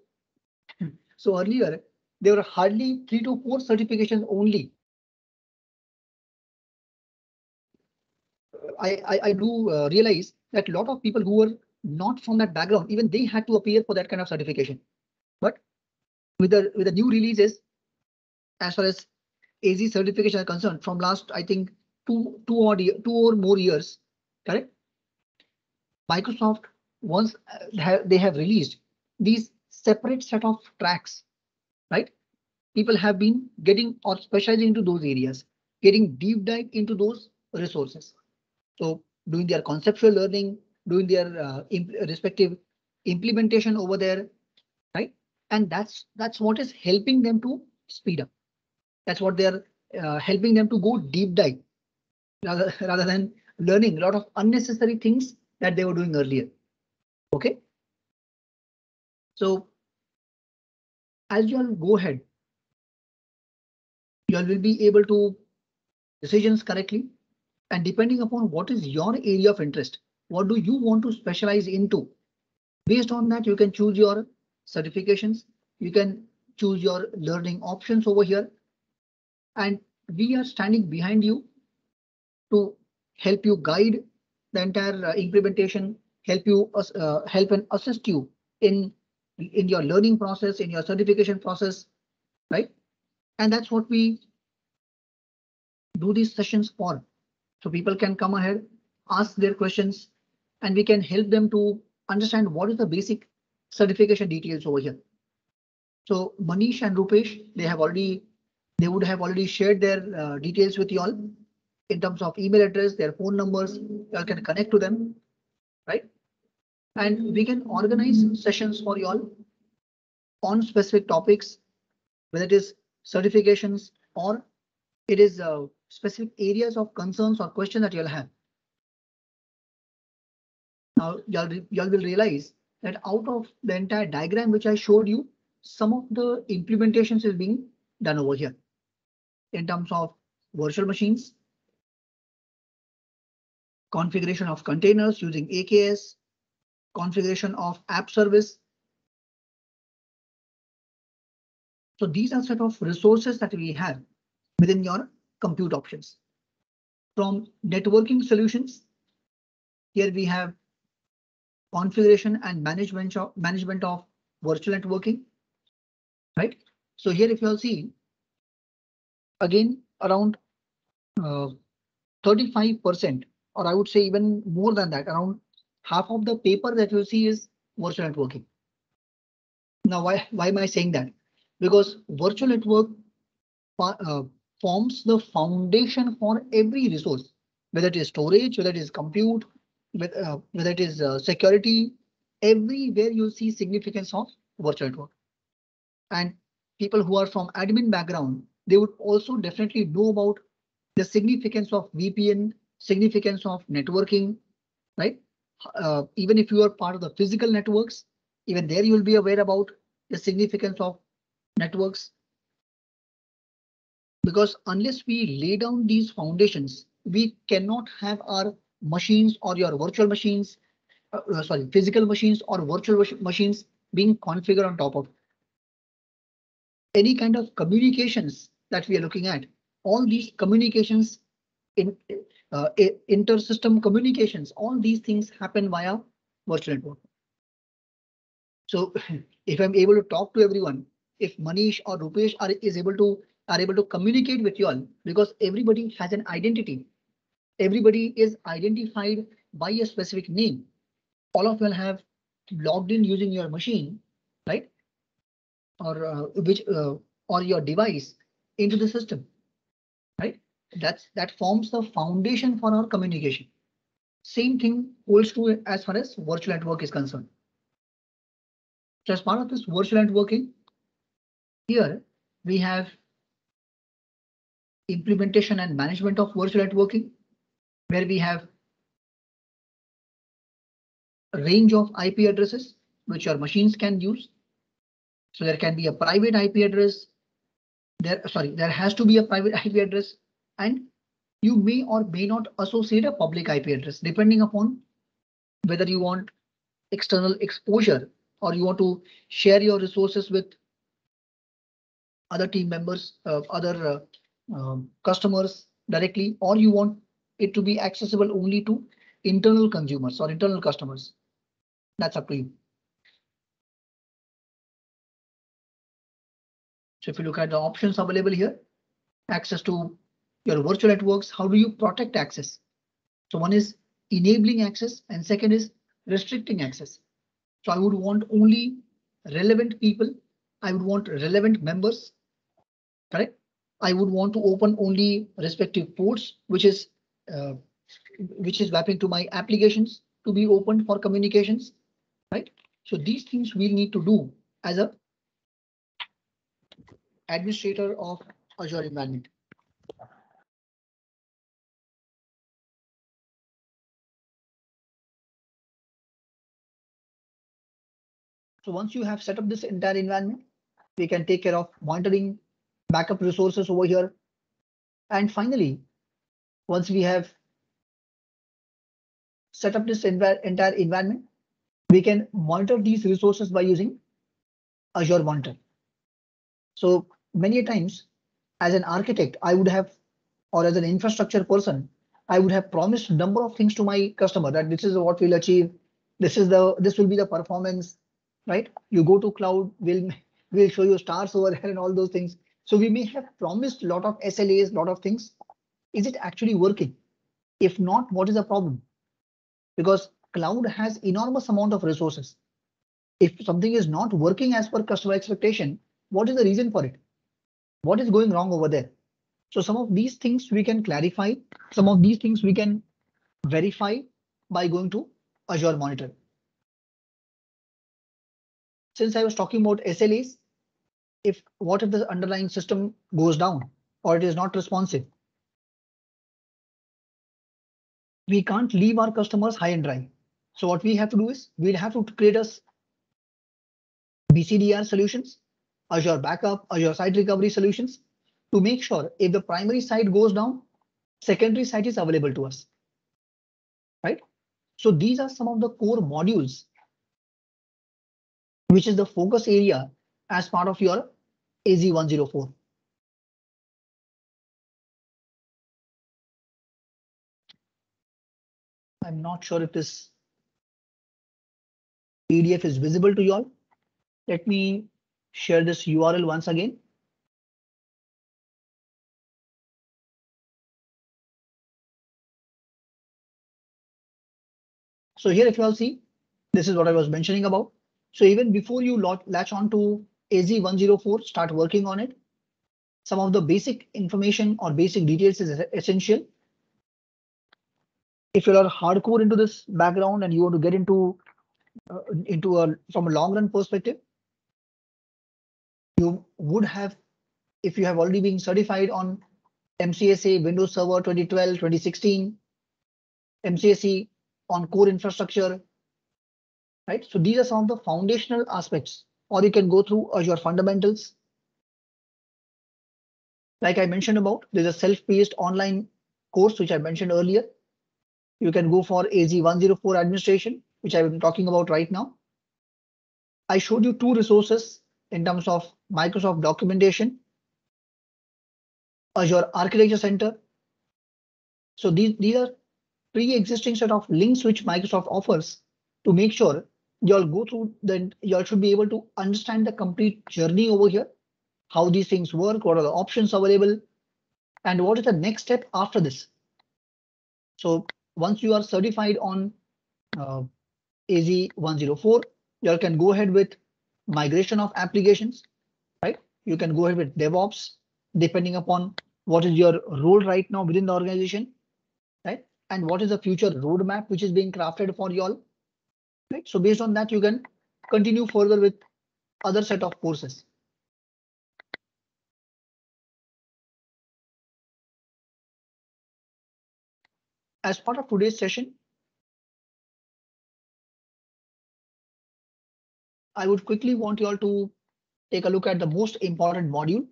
Speaker 2: so earlier, there were hardly three to four certifications only I, I, I do uh, realize that a lot of people who were not from that background, even they had to appear for that kind of certification. But with the with the new releases, as far as AZ certification are concerned, from last I think two two or two or more years, correct? Microsoft once uh, they have released these separate set of tracks, right? People have been getting or specializing into those areas, getting deep dive into those resources. So doing their conceptual learning, doing their uh, imp- respective implementation over there, right? And that's that's what is helping them to speed up. That's what they're uh, helping them to go deep dive rather rather than learning a lot of unnecessary things that they were doing earlier. Okay. So as you all go ahead, you all will be able to decisions correctly and depending upon what is your area of interest, what do you want to specialize into? Based on that, you can choose your certifications. You can choose your learning options over here. And we are standing behind you to help you guide the entire uh, implementation, help you uh, help and assist you in in your learning process, in your certification process, right? And that's what we do these sessions for. So people can come ahead, ask their questions, and we can help them to understand what is the basic certification details over here. So Manish and Rupesh, they have already, they would have already shared their uh, details with you all in terms of email address, their phone numbers, you all can connect to them, right? And we can organize sessions for you all on specific topics, whether it is certifications or it is uh, specific areas of concerns or questions that you'll have. Now, y'all y'all will realize that out of the entire diagram which I showed you, some of the implementations is being done over here in terms of virtual machines, configuration of containers using AKS, configuration of app service. So these are set of resources that we have within your compute options. From networking solutions, here we have configuration and management of management of virtual networking. Right? So here if you'll see, again, around uh, 35%, or I would say even more than that, around half of the paper that you see is virtual networking. Now, why, why am I saying that? Because virtual network uh, forms the foundation for every resource, whether it is storage, whether it is compute, with, uh, whether it is uh, security, everywhere you see significance of virtual network. And people who are from admin background, they would also definitely know about the significance of VPN, significance of networking, right? Uh, even if you are part of the physical networks, even there you will be aware about the significance of networks. Because unless we lay down these foundations, we cannot have our machines or your virtual machines, uh, uh, sorry, physical machines or virtual machines being configured on top of. Any kind of communications that we are looking at, all these communications in uh, inter-system communications, all these things happen via virtual network. So if I'm able to talk to everyone, if Manish or Rupesh are is able to are able to communicate with you all, because everybody has an identity. Everybody is identified by a specific name. All of you have logged in using your machine, right? Or uh, which uh, or your device into the system? That's that forms the foundation for our communication. Same thing holds true as far as virtual network is concerned. So as part of this virtual networking, here we have implementation and management of virtual networking, where we have a range of IP addresses which your machines can use. So there can be a private IP address. There, sorry, there has to be a private IP address and you may or may not associate a public IP address depending upon whether you want external exposure or you want to share your resources with other team members, uh, other uh, um, customers directly, or you want it to be accessible only to internal consumers or internal customers. That's up to you. So if you look at the options available here, access to your virtual networks, how do you protect access? So one is enabling access and second is restricting access. So I would want only relevant people. I would want relevant members. Correct? I would want to open only respective ports, which is uh, which is mapping to my applications to be opened for communications, right? So these things we'll need to do as a administrator of Azure environment. So once you have set up this entire environment, we can take care of monitoring backup resources over here. And finally, once we have set up this entire environment, we can monitor these resources by using Azure Monitor. So many times as an architect, I would have, or as an infrastructure person, I would have promised a number of things to my customer that this is what we'll achieve. This is the this will be the performance, right? You go to cloud, we'll we'll show you stars over there and all those things. So we may have promised a lot of SLAs, lot of things. Is it actually working? If not, what is the problem? Because cloud has enormous amount of resources. If something is not working as per customer expectation, what is the reason for it? What is going wrong over there? So some of these things we can clarify. Some of these things we can verify by going to Azure Monitor. Since I was talking about SLAs, if what if the underlying system goes down or it is not responsive? We can't leave our customers high and dry. So what we have to do is we'll have to create us BCDR solutions, Azure Backup, Azure Site Recovery solutions to make sure if the primary site goes down, secondary site is available to us. Right? So these are some of the core modules, which is the focus area as part of your AZ104. I'm not sure if this PDF is visible to you all. Let me share this URL once again. So here, if you all see, this is what I was mentioning about. So even before you latch on to AZ104, start working on it. Some of the basic information or basic details is essential. If you are hardcore into this background and you want to get into uh, into a from a long run perspective, you would have, if you have already been certified on MCSA, Windows Server 2012, 2016, MCSE on core infrastructure, right? So these are some of the foundational aspects, or you can go through Azure fundamentals. Like I mentioned about, there's a self-paced online course, which I mentioned earlier. You can go for AZ104 administration, which I'm talking about right now. I showed you two resources in terms of Microsoft documentation, Azure Architecture Center. So these, these are pre-existing set of links which Microsoft offers to make sure y'all go through then y'all should be able to understand the complete journey over here, how these things work, what are the options available, and what is the next step after this. So once you are certified on uh, AZ104, y'all can go ahead with migration of applications, right? You can go ahead with DevOps, depending upon what is your role right now within the organization, right? And what is the future roadmap which is being crafted for you all, right? So based on that, you can continue further with other set of courses. As part of today's session, I would quickly want you all to take a look at the most important module,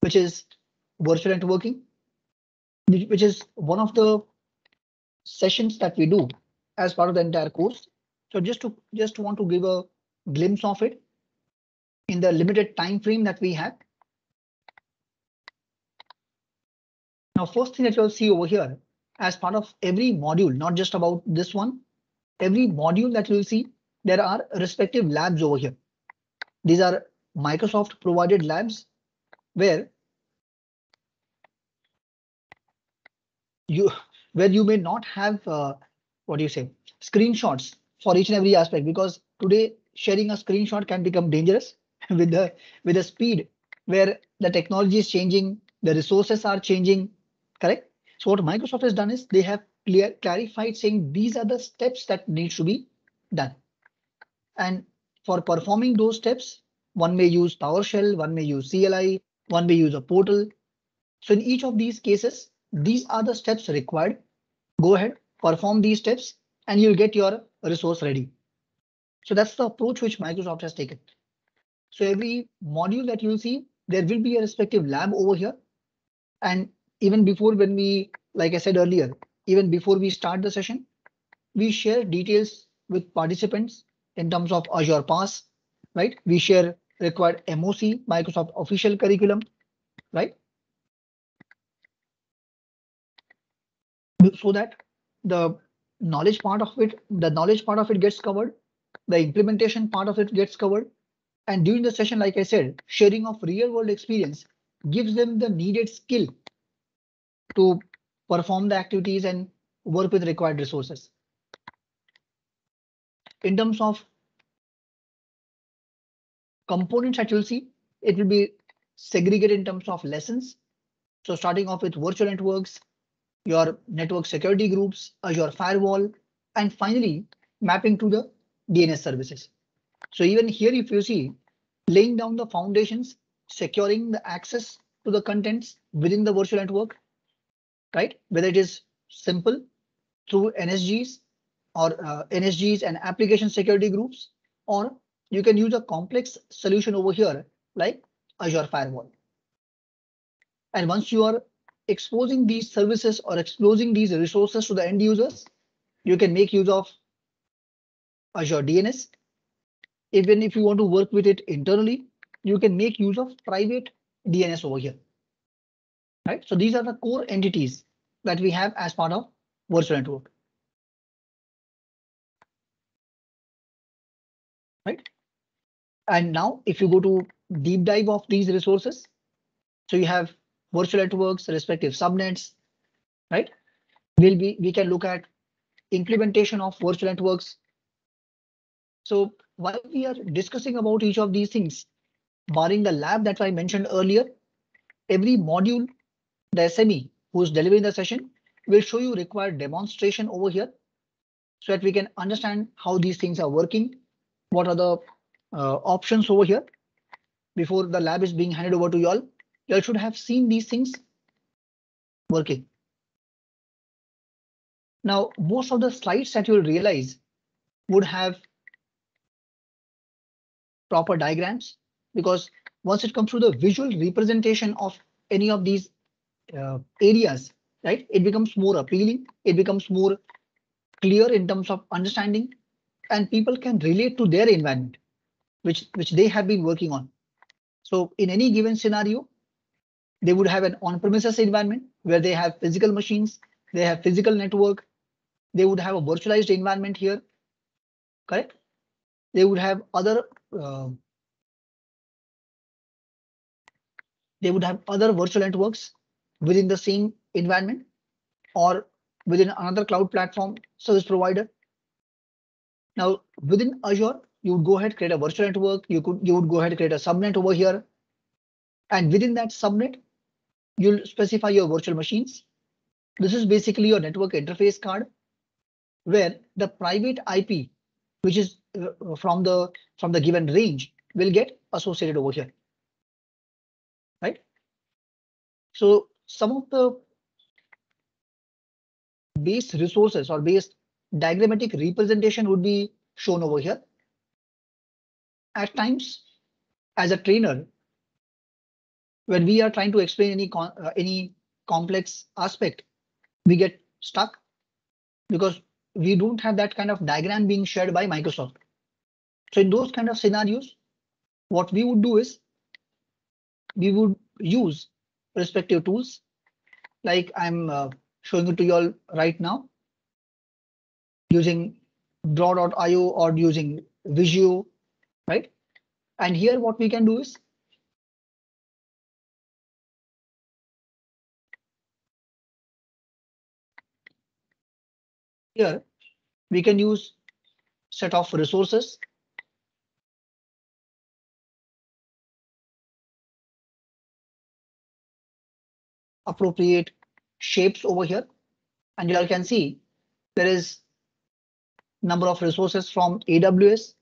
Speaker 2: which is virtual networking, which is one of the sessions that we do as part of the entire course. So just to just want to give a glimpse of it in the limited time frame that we have. Now, first thing that you'll see over here as part of every module, not just about this one, every module that you'll see there are respective labs over here. These are Microsoft provided labs where you where you may not have uh, what do you say, screenshots for each and every aspect because today sharing a screenshot can become dangerous with the with the speed where the technology is changing, the resources are changing, correct? So what Microsoft has done is they have clear clarified saying these are the steps that needs to be done. And for performing those steps, one may use PowerShell, one may use CLI, one may use a portal. So in each of these cases, these are the steps required. Go ahead, perform these steps, and you'll get your resource ready. So that's the approach which Microsoft has taken. So every module that you'll see, there will be a respective lab over here. And even before when we, like I said earlier, even before we start the session, we share details with participants in terms of Azure Pass, right? We share required MOC, Microsoft official curriculum, right? So that the knowledge part of it, the knowledge part of it gets covered, the implementation part of it gets covered. And during the session, like I said, sharing of real world experience gives them the needed skill to perform the activities and work with required resources. In terms of components that you'll see, it will be segregated in terms of lessons. So starting off with virtual networks, your network security groups, Azure firewall, and finally mapping to the DNS services. So even here, if you see, laying down the foundations, securing the access to the contents within the virtual network, right? Whether it is simple through NSGs or uh, NSGs and application security groups, or you can use a complex solution over here like Azure Firewall. And once you are exposing these services or exposing these resources to the end users, you can make use of Azure DNS. Even if you want to work with it internally, you can make use of private DNS over here. Right. So these are the core entities that we have as part of virtual network. Right. And now if you go to deep dive of these resources, so you have virtual networks, respective subnets, right? We'll be, we can look at implementation of virtual networks. So while we are discussing about each of these things, barring the lab that I mentioned earlier, every module, the SME who's delivering the session will show you required demonstration over here so that we can understand how these things are working. What are the uh, options over here before the lab is being handed over to you all you should have seen these things working. Now, most of the slides that you'll realize would have proper diagrams because once it comes to the visual representation of any of these uh, areas, right, it becomes more appealing. It becomes more clear in terms of understanding and people can relate to their environment, which, which they have been working on. So in any given scenario, they would have an on-premises environment where they have physical machines, they have physical network, they would have a virtualized environment here, correct? They would have other uh, they would have other virtual networks within the same environment or within another cloud platform service provider. Now within Azure, you would go ahead create a virtual network. You could you would go ahead create a subnet over here, and within that subnet, you'll specify your virtual machines. This is basically your network interface card where the private IP, which is uh, from the from the given range, will get associated over here. Right. So some of the base resources or base diagrammatic representation would be shown over here. At times, as a trainer, when we are trying to explain any uh, any complex aspect, we get stuck because we don't have that kind of diagram being shared by Microsoft. So in those kind of scenarios, what we would do is we would use respective tools like I'm uh, showing it to you all right now using draw.io or using Visio, right? And here what we can do is Here, we can use set of resources. Appropriate shapes over here. And you all can see there is number of resources from AWS.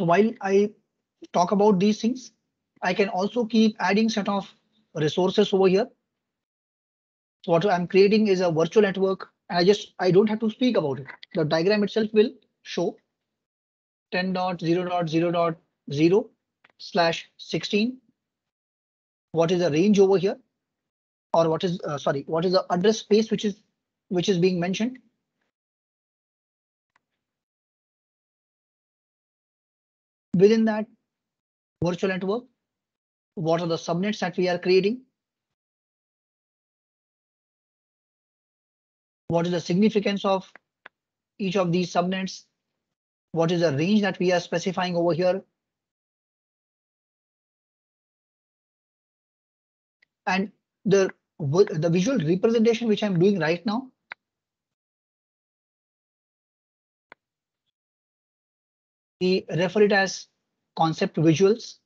Speaker 2: So while I talk about these things, I can also keep adding set of resources over here. So what I'm creating is a virtual network and I just, I don't have to speak about it. The diagram itself will show 10.0.0.0 slash 16. What is the range over here? Or what is, uh, sorry, what is the address space which is, which is being mentioned? Within that virtual network, what are the subnets that we are creating? What is the significance of each of these subnets? What is the range that we are specifying over here? And the, the visual representation which I'm doing right now. We refer it as concept visuals.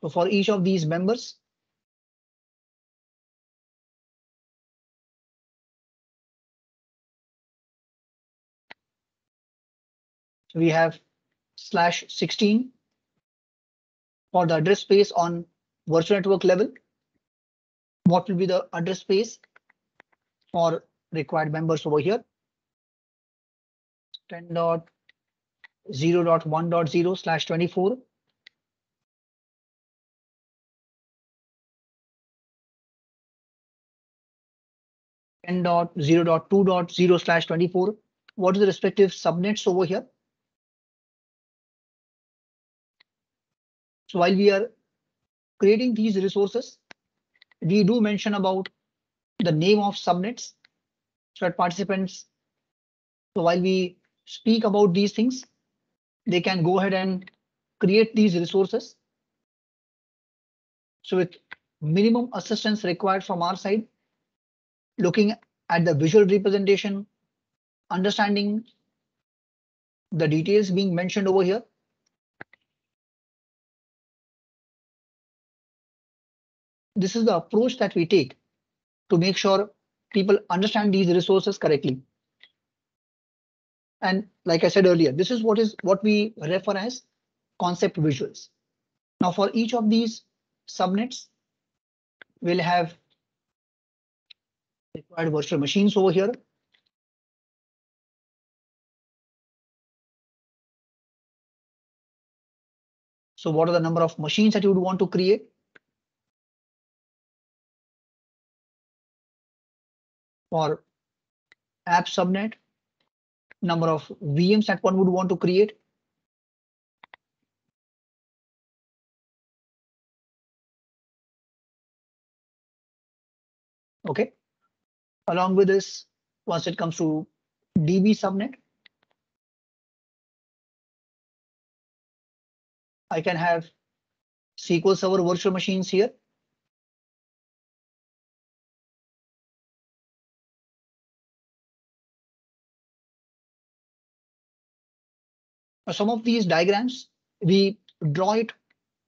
Speaker 2: So for each of these members, we have slash 16 for the address space on virtual network level. What will be the address space for required members over here? 10.0.1.0 slash 24 10.0.2.0 slash 24. What is the respective subnets over here? So while we are creating these resources, we do mention about the name of subnets so that participants. So while we speak about these things, they can go ahead and create these resources. So with minimum assistance required from our side, looking at the visual representation, understanding the details being mentioned over here. This is the approach that we take to make sure people understand these resources correctly. And like I said earlier, this is what is what we refer as concept visuals. Now for each of these subnets, we'll have required virtual machines over here. So what are the number of machines that you would want to create? For app subnet, number of VMs that one would want to create. Okay. Along with this, once it comes to DB subnet, I can have SQL Server virtual machines here. Some of these diagrams, we draw it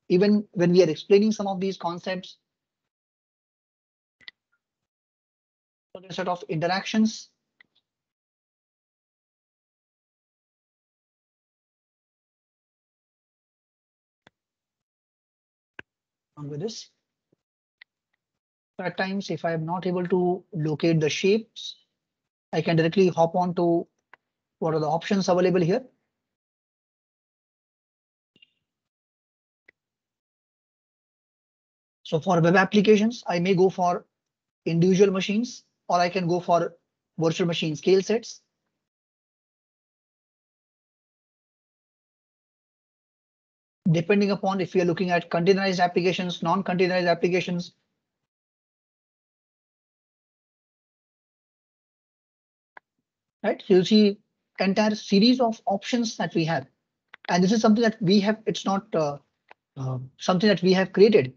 Speaker 2: even when we are explaining some of these concepts a set of interactions. On with this. At times, if I am not able to locate the shapes, I can directly hop on to what are the options available here. So for web applications, I may go for individual machines or I can go for virtual machine scale sets. Depending upon if we are looking at containerized applications, non-containerized applications, right? So you see entire series of options that we have. And this is something that we have, it's not uh, um, something that we have created.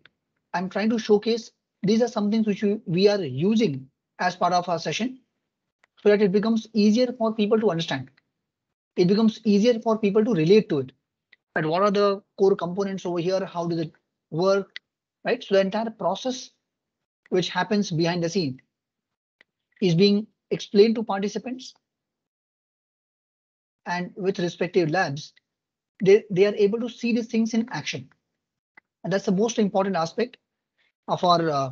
Speaker 2: I'm trying to showcase these are some things which we, are using as part of our session so that it becomes easier for people to understand. It becomes easier for people to relate to it. And what are the core components over here? How does it work? Right? So the entire process which happens behind the scene is being explained to participants and with respective labs, they, they are able to see these things in action. And that's the most important aspect of our uh,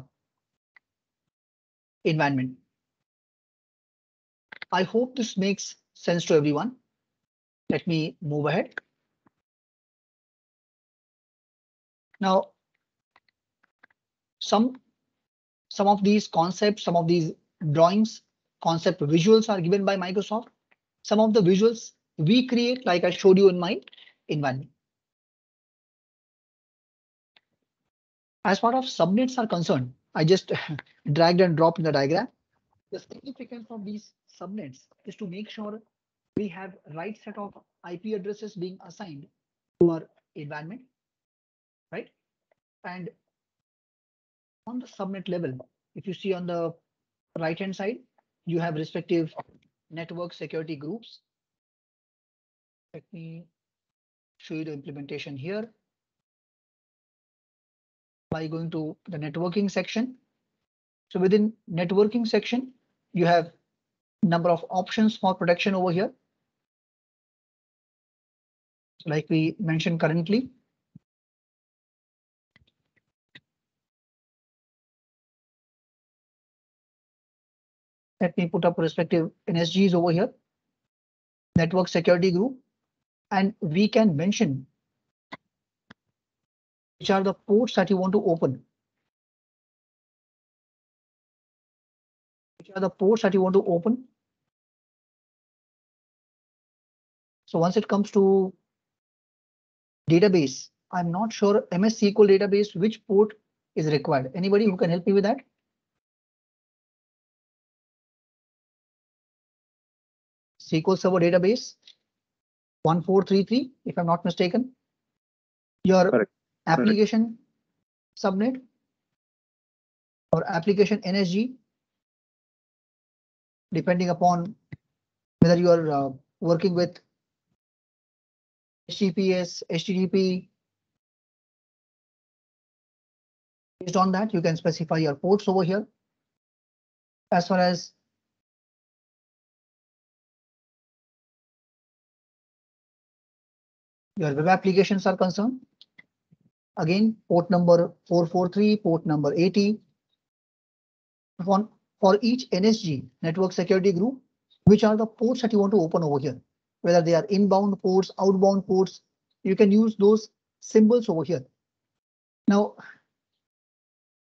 Speaker 2: environment. I hope this makes sense to everyone. Let me move ahead. Now, some some of these concepts, some of these drawings, concept visuals are given by Microsoft. Some of the visuals we create, like I showed you in my environment. As far of subnets are concerned, I just dragged and dropped in the diagram. The significance of these subnets is to make sure we have right set of IP addresses being assigned to our environment, right? And on the subnet level, if you see on the right hand side, you have respective network security groups. Let me show you the implementation here. By going to the networking section. So within networking section, you have number of options for protection over here. Like we mentioned currently, Let me put up respective NSGs over here. Network security group. And we can mention which are the ports that you want to open. Which are the ports that you want to open. So once it comes to database, I'm not sure MS SQL database, which port is required. Anybody who can help me with that? SQL Server database 1433, if I'm not mistaken. Your
Speaker 5: Correct.
Speaker 2: Application subnet or application NSG, depending upon whether you are uh, working with HTTPS, HTTP. Based on that, you can specify your ports over here. As far as your web applications are concerned. Again, port number 443, port number 80. For, each NSG network security group, which are the ports that you want to open over here, whether they are inbound ports, outbound ports, you can use those symbols over here. Now,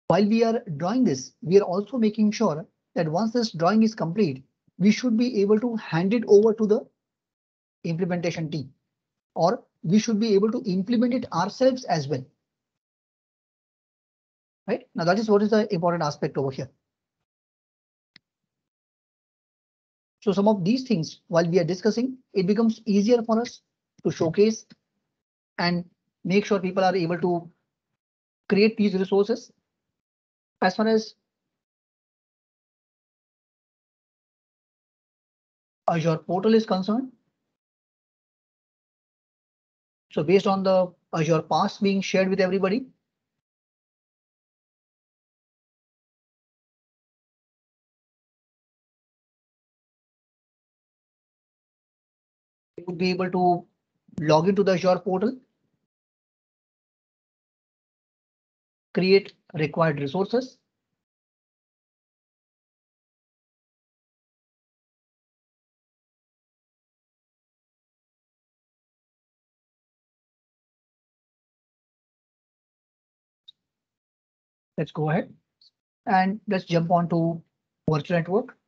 Speaker 2: while we are drawing this, we are also making sure that once this drawing is complete, we should be able to hand it over to the implementation team or we should be able to implement it ourselves as well. Right now, that is what is the important aspect over here. So some of these things, while we are discussing, it becomes easier for us to showcase and make sure people are able to create these resources. As far as Azure portal is concerned, so based on the Azure Pass being shared with everybody. Be able to log into the Azure portal. Create required resources. Let's go ahead and let's jump on to virtual network.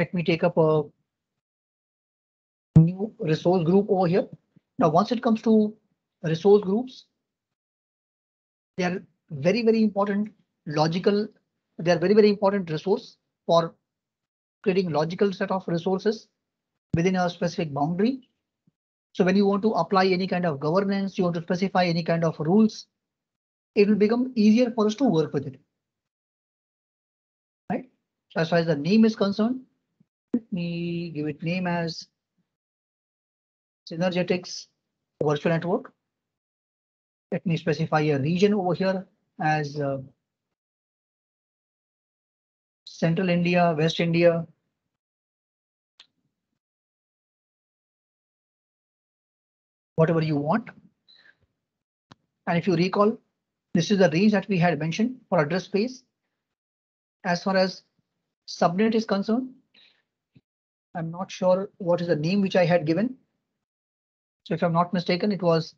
Speaker 2: Let me take up a new resource group over here. Now, once it comes to resource groups. They are very, very important logical, they are very, very important resource for creating logical set of resources within a specific boundary. So when you want to apply any kind of governance, you want to specify any kind of rules, it will become easier for us to work with it. Right? So as far as the name is concerned, let me give it name as Synergetics Virtual Network. Let me specify a region over here as uh, Central India, West India. Whatever you want. And if you recall, this is the range that we had mentioned for address space. As far as subnet is concerned, I'm not sure what is the name which I had given. So if I'm not mistaken, it was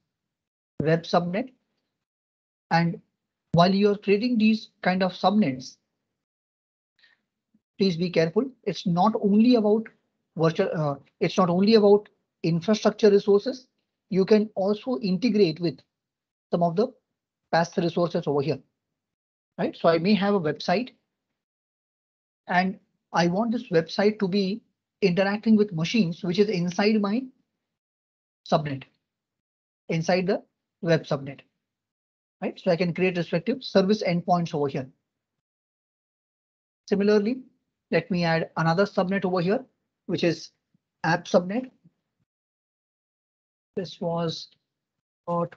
Speaker 2: web subnet. And while you're creating these kind of subnets, please be careful. It's not only about virtual, uh, it's not only about infrastructure resources. You can also integrate with some of the PaaS resources over here. Right, so I may have a website and I want this website to be interacting with machines, which is inside my subnet, inside the web subnet. Right, so I can create respective service endpoints over here. Similarly, let me add another subnet over here, which is app subnet. This was dot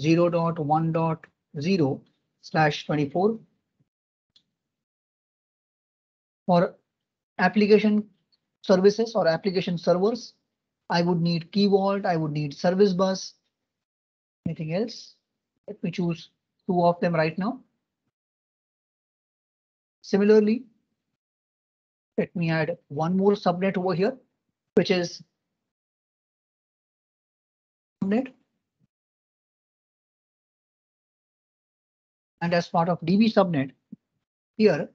Speaker 2: zero dot one dot zero slash twenty four. For application services or application servers, I would need Key Vault, I would need Service Bus. Anything else? Let me choose two of them right now. Similarly, let me add one more subnet over here, which is subnet. And as part of DB subnet, here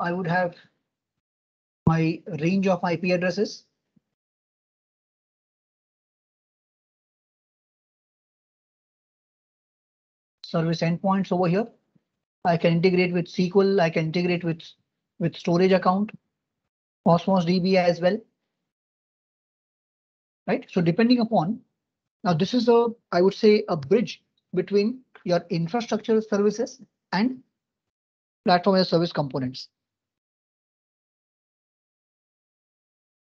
Speaker 2: I would have my range of IP addresses. Service endpoints over here. I can integrate with SQL. I can integrate with with storage account, Cosmos DB as well. Right. So depending upon now, this is a I would say a bridge between your infrastructure services and platform as service components.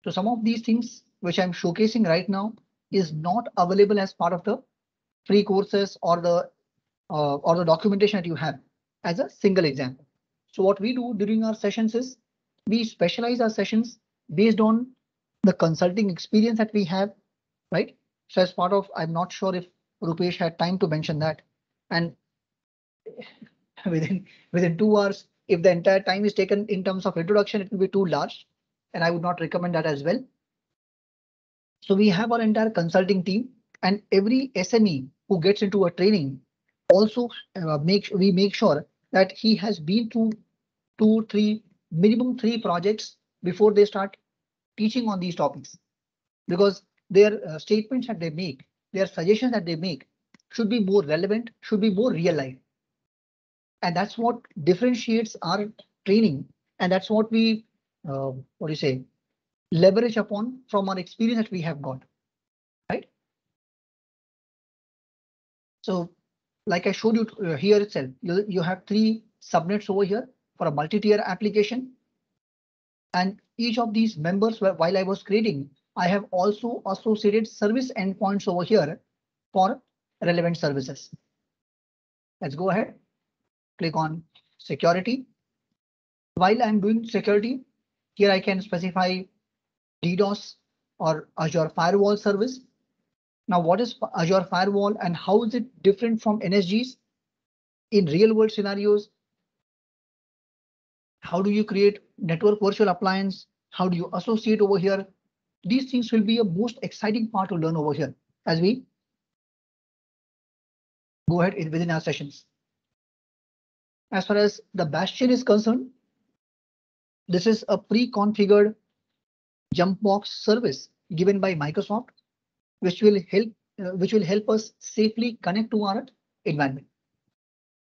Speaker 2: So some of these things which I'm showcasing right now is not available as part of the free courses or the uh, or the documentation that you have as a single example. So what we do during our sessions is we specialize our sessions based on the consulting experience that we have, right? So as part of, I'm not sure if Rupesh had time to mention that. And within within two hours, if the entire time is taken in terms of introduction, it will be too large and I would not recommend that as well. So we have our entire consulting team and every SME who gets into a training also uh, make we make sure that he has been through two, three, minimum three projects before they start teaching on these topics. Because their uh, statements that they make, their suggestions that they make should be more relevant, should be more real life. And that's what differentiates our training. And that's what we uh, what do you say, leverage upon from our experience that we have got, right? So like I showed you uh, here itself, you, you have three subnets over here for a multi-tier application. And each of these members, while I was creating, I have also associated service endpoints over here for relevant services. Let's go ahead. Click on security. While I'm doing security, here I can specify DDoS or Azure Firewall service. Now, what is Azure Firewall and how is it different from NSGs in real world scenarios? How do you create network virtual appliance? How do you associate over here? These things will be a most exciting part to learn over here as we go ahead within our sessions. As far as the Bastion is concerned, this is a pre-configured jump box service given by Microsoft, which will help uh, which will help us safely connect to our environment.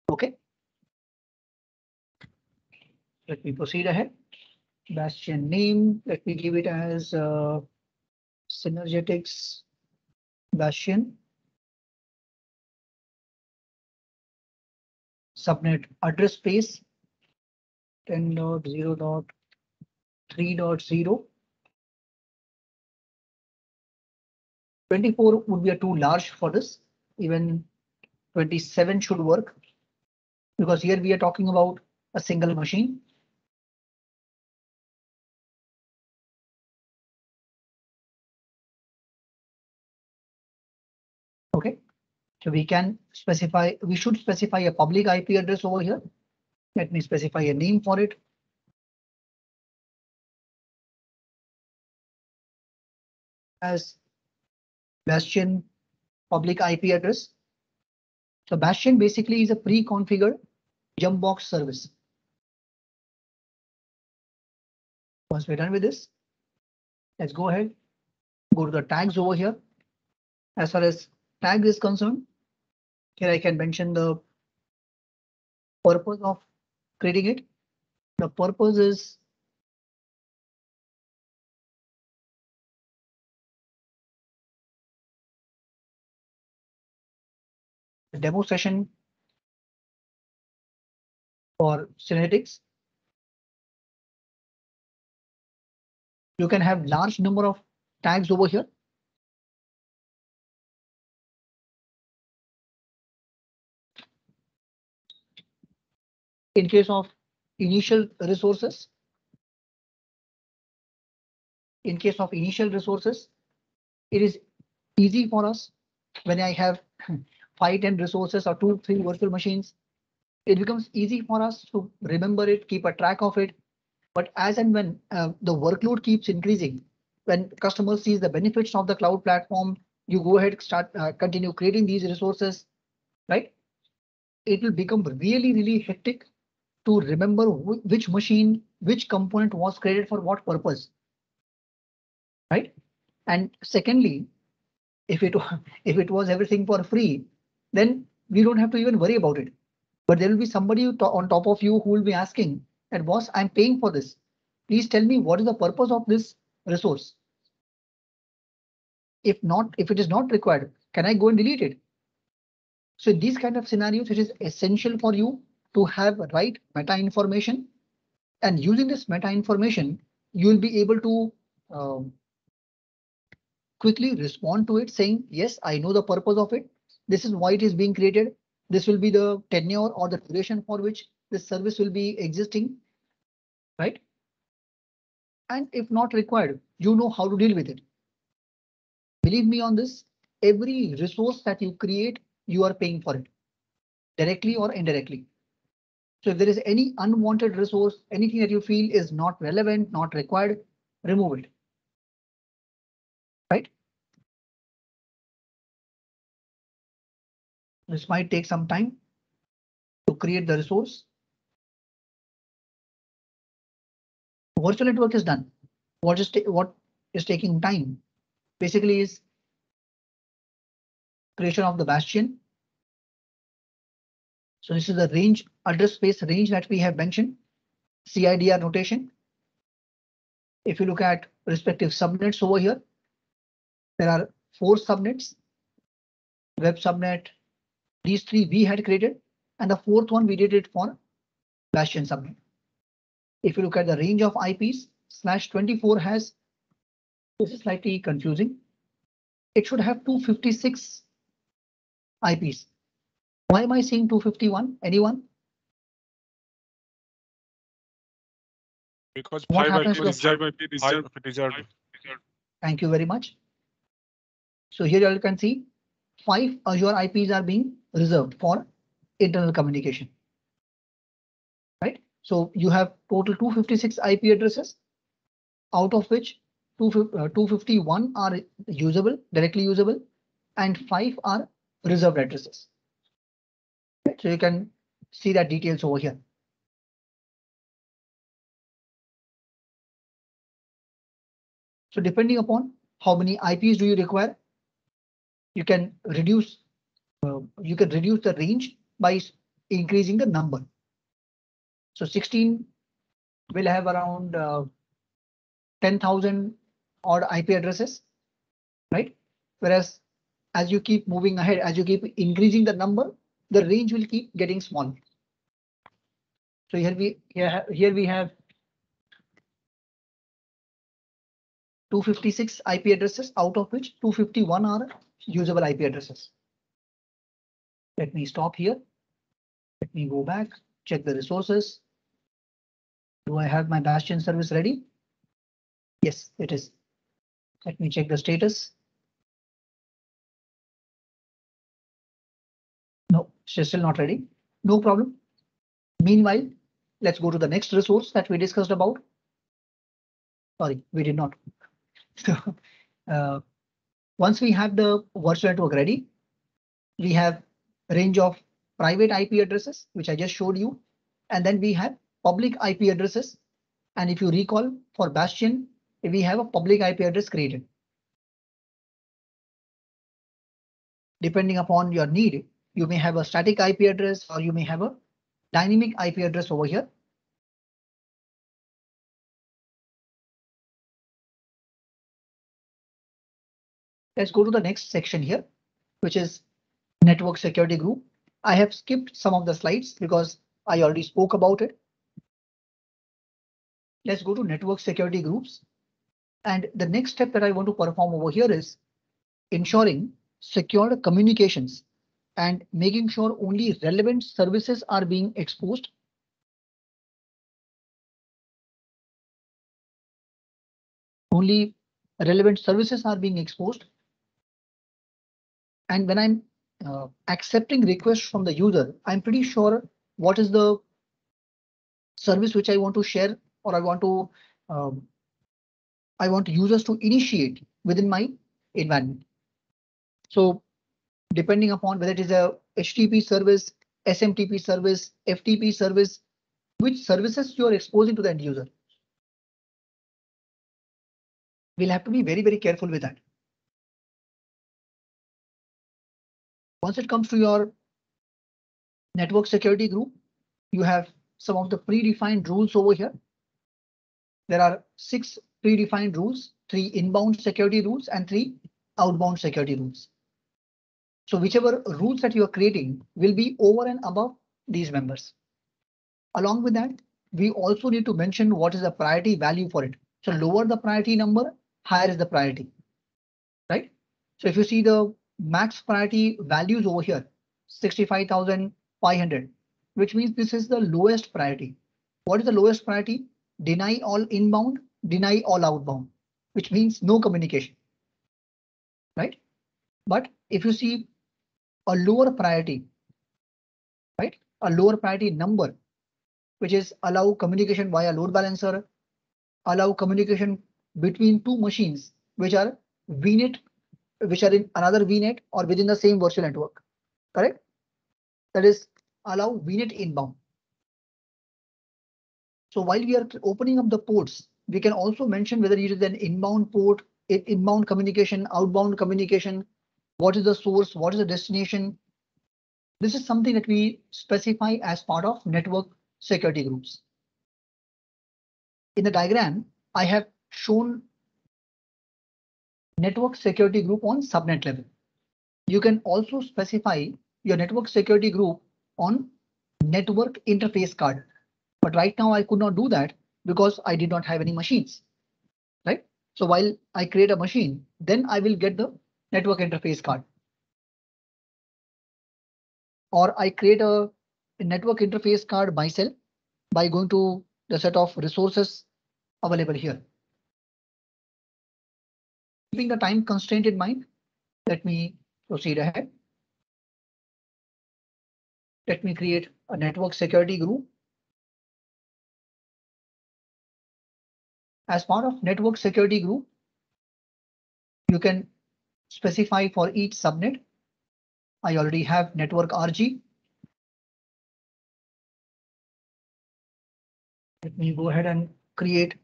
Speaker 2: Okay. Let me proceed ahead. Bastion name, let me give it as uh, Synergetics Bastion. Subnet address space 10.0.3.0. 24 would be a too large for this. Even 27 should work. Because here we are talking about a single machine. Okay, so we can specify, we should specify a public IP address over here. Let me specify a name for it. As Bastion public IP address. So Bastion basically is a pre-configured jump box service. Once we're done with this, let's go ahead, go to the tags over here. As far as tag is concerned, here I can mention the purpose of creating it. The purpose is the demo session for Synergetics. You can have large number of tags over here. In case of initial resources. In case of initial resources, it is easy for us when I have five, 10 resources or two, three virtual machines. It becomes easy for us to remember it, keep a track of it. But as and when uh, the workload keeps increasing, when customers sees the benefits of the cloud platform, you go ahead, start, uh, continue creating these resources, right? It will become really, really hectic to remember wh- which machine, which component was created for what purpose. Right? And secondly, if it if it was everything for free, then we don't have to even worry about it. But there will be somebody on top of you who will be asking that boss, I'm paying for this. Please tell me what is the purpose of this resource? If not, if it is not required, can I go and delete it? So in these kind of scenarios, it is essential for you to have right meta information. And using this meta information, you will be able to um, quickly respond to it saying, yes, I know the purpose of it. This is why it is being created. This will be the tenure or the duration for which this service will be existing. Right? And if not required, you know how to deal with it. Believe me on this, every resource that you create, you are paying for it directly or indirectly. So if there is any unwanted resource, anything that you feel is not relevant, not required, remove it. Right? This might take some time to create the resource. Virtual network is done. What is, what is taking time basically is creation of the bastion. So this is the range address space range that we have mentioned. CIDR notation. If you look at respective subnets over here, there are four subnets. Web subnet, these three we had created, and the fourth one we did it for Bastion subnet. If you look at the range of IPs, slash 24 has, this is slightly confusing. It should have 256 IPs. Why am I seeing 251? Anyone?
Speaker 6: Because
Speaker 2: What
Speaker 6: five
Speaker 2: happens
Speaker 6: IP
Speaker 2: to-
Speaker 6: reserved, IP reserved, reserved.
Speaker 2: Thank you very much. So here you can see five Azure IPs are being reserved for internal communication. Right? So you have total 256 IP addresses, out of which 2 uh, 251 are usable, directly usable, and five are reserved addresses. Right? So you can see that details over here. So depending upon how many IPs do you require, you can reduce uh, you can reduce the range by increasing the number. So 16 will have around uh, 10,000 odd IP addresses, right? Whereas as you keep moving ahead, as you keep increasing the number, the range will keep getting smaller. So here we here, here we have 256 IP addresses, out of which 251 are usable IP addresses. Let me stop here. Let me go back, check the resources. Do I have my Bastion service ready? Yes, it is. Let me check the status. She's still not ready. No problem. Meanwhile, let's go to the next resource that we discussed about. Sorry, we did not. So, uh, once we have the virtual network ready, we have a range of private IP addresses, which I just showed you, and then we have public IP addresses. And if you recall, for Bastion, we have a public IP address created. Depending upon your need, you may have a static IP address or you may have a dynamic IP address over here. Let's go to the next section here, which is network security group. I have skipped some of the slides because I already spoke about it. Let's go to network security groups. And the next step that I want to perform over here is ensuring secure communications and making sure only relevant services are being exposed. Only relevant services are being exposed. And when I'm uh, accepting requests from the user, I'm pretty sure what is the service which I want to share or I want to um, I want users to initiate within my environment. So depending upon whether it is a HTTP service, SMTP service, FTP service, which services you are exposing to the end user. We'll have to be very, very careful with that. Once it comes to your network security group, you have some of the predefined rules over here. There are six predefined rules, three inbound security rules and three outbound security rules. So whichever rules that you are creating will be over and above these members. Along with that, we also need to mention what is the priority value for it. So lower the priority number, higher is the priority. Right? So if you see the max priority values over here, 65,500, which means this is the lowest priority. What is the lowest priority? Deny all inbound, deny all outbound, which means no communication. Right? But if you see a lower priority, right? A lower priority number, which is allow communication via load balancer, allow communication between two machines, which are VNet, which are in another VNet or within the same virtual network, correct? That is allow VNet inbound. So while we are opening up the ports, we can also mention whether it is an inbound port, inbound communication, outbound communication, what is the source, what is the destination. This is something that we specify as part of network security groups. In the diagram, I have shown network security group on subnet level. You can also specify your network security group on network interface card. But right now I could not do that because I did not have any machines. Right? So while I create a machine, then I will get the network interface card. Or I create a, a network interface card myself by going to the set of resources available here. Keeping the time constraint in mind, let me proceed ahead. Let me create a network security group. As part of network security group, you can specify for each subnet. I already have network RG. Let me go ahead and create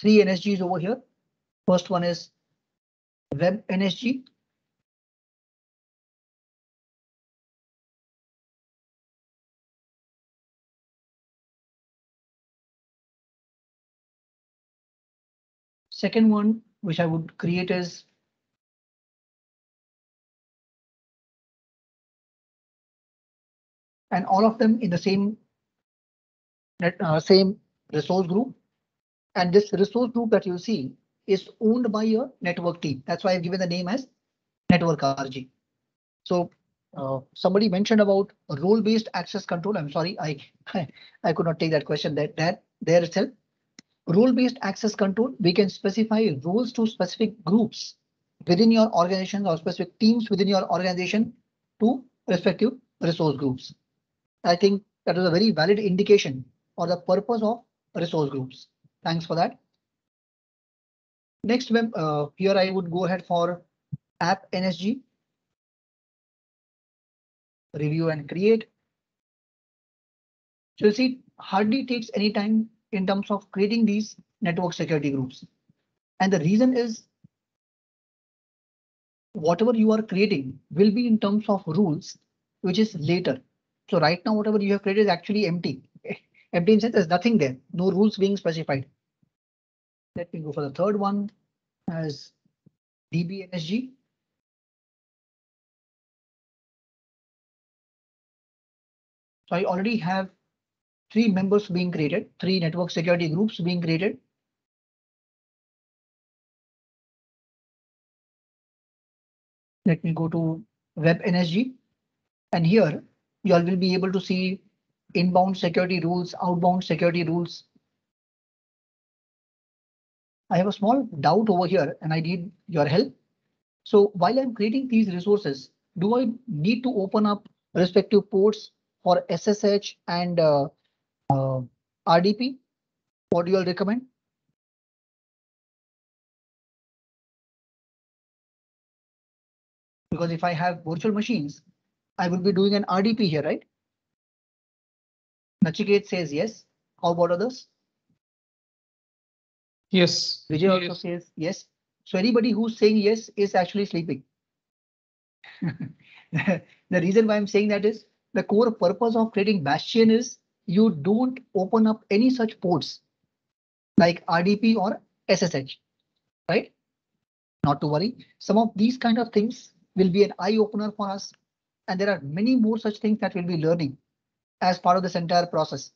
Speaker 2: three NSGs over here. First one is web NSG. Second one, which I would create is and all of them in the same uh, same resource group. And this resource group that you see is owned by your network team. That's why I've given the name as network RG. So uh, somebody mentioned about role-based access control. I'm sorry, I, I could not take that question that that there itself. Role-based access control, we can specify roles to specific groups within your organization or specific teams within your organization to respective resource groups. I think that is a very valid indication for the purpose of resource groups. Thanks for that. Next, uh, here I would go ahead for app NSG. Review and create. So you see, hardly takes any time in terms of creating these network security groups. And the reason is whatever you are creating will be in terms of rules, which is later. So right now, whatever you have created is actually empty. empty in sense there's nothing there, no rules being specified. Let me go for the third one as DBNSG. So I already have three members being created, three network security groups being created. Let me go to web NSG. And here you all will be able to see inbound security rules, outbound security rules. I have a small doubt over here and I need your help. So while I'm creating these resources, do I need to open up respective ports for SSH and uh, uh, RDP? What do you all recommend? Because if I have virtual machines, I will be doing an RDP here, right? Nachiket says yes. How about others?
Speaker 7: Yes.
Speaker 2: Vijay also says yes. So anybody who's saying yes is actually sleeping. the reason why I'm saying that is the core purpose of creating Bastion is you don't open up any such ports like RDP or SSH, right? Not to worry. Some of these kind of things will be an eye opener for us. And there are many more such things that we'll be learning as part of this entire process.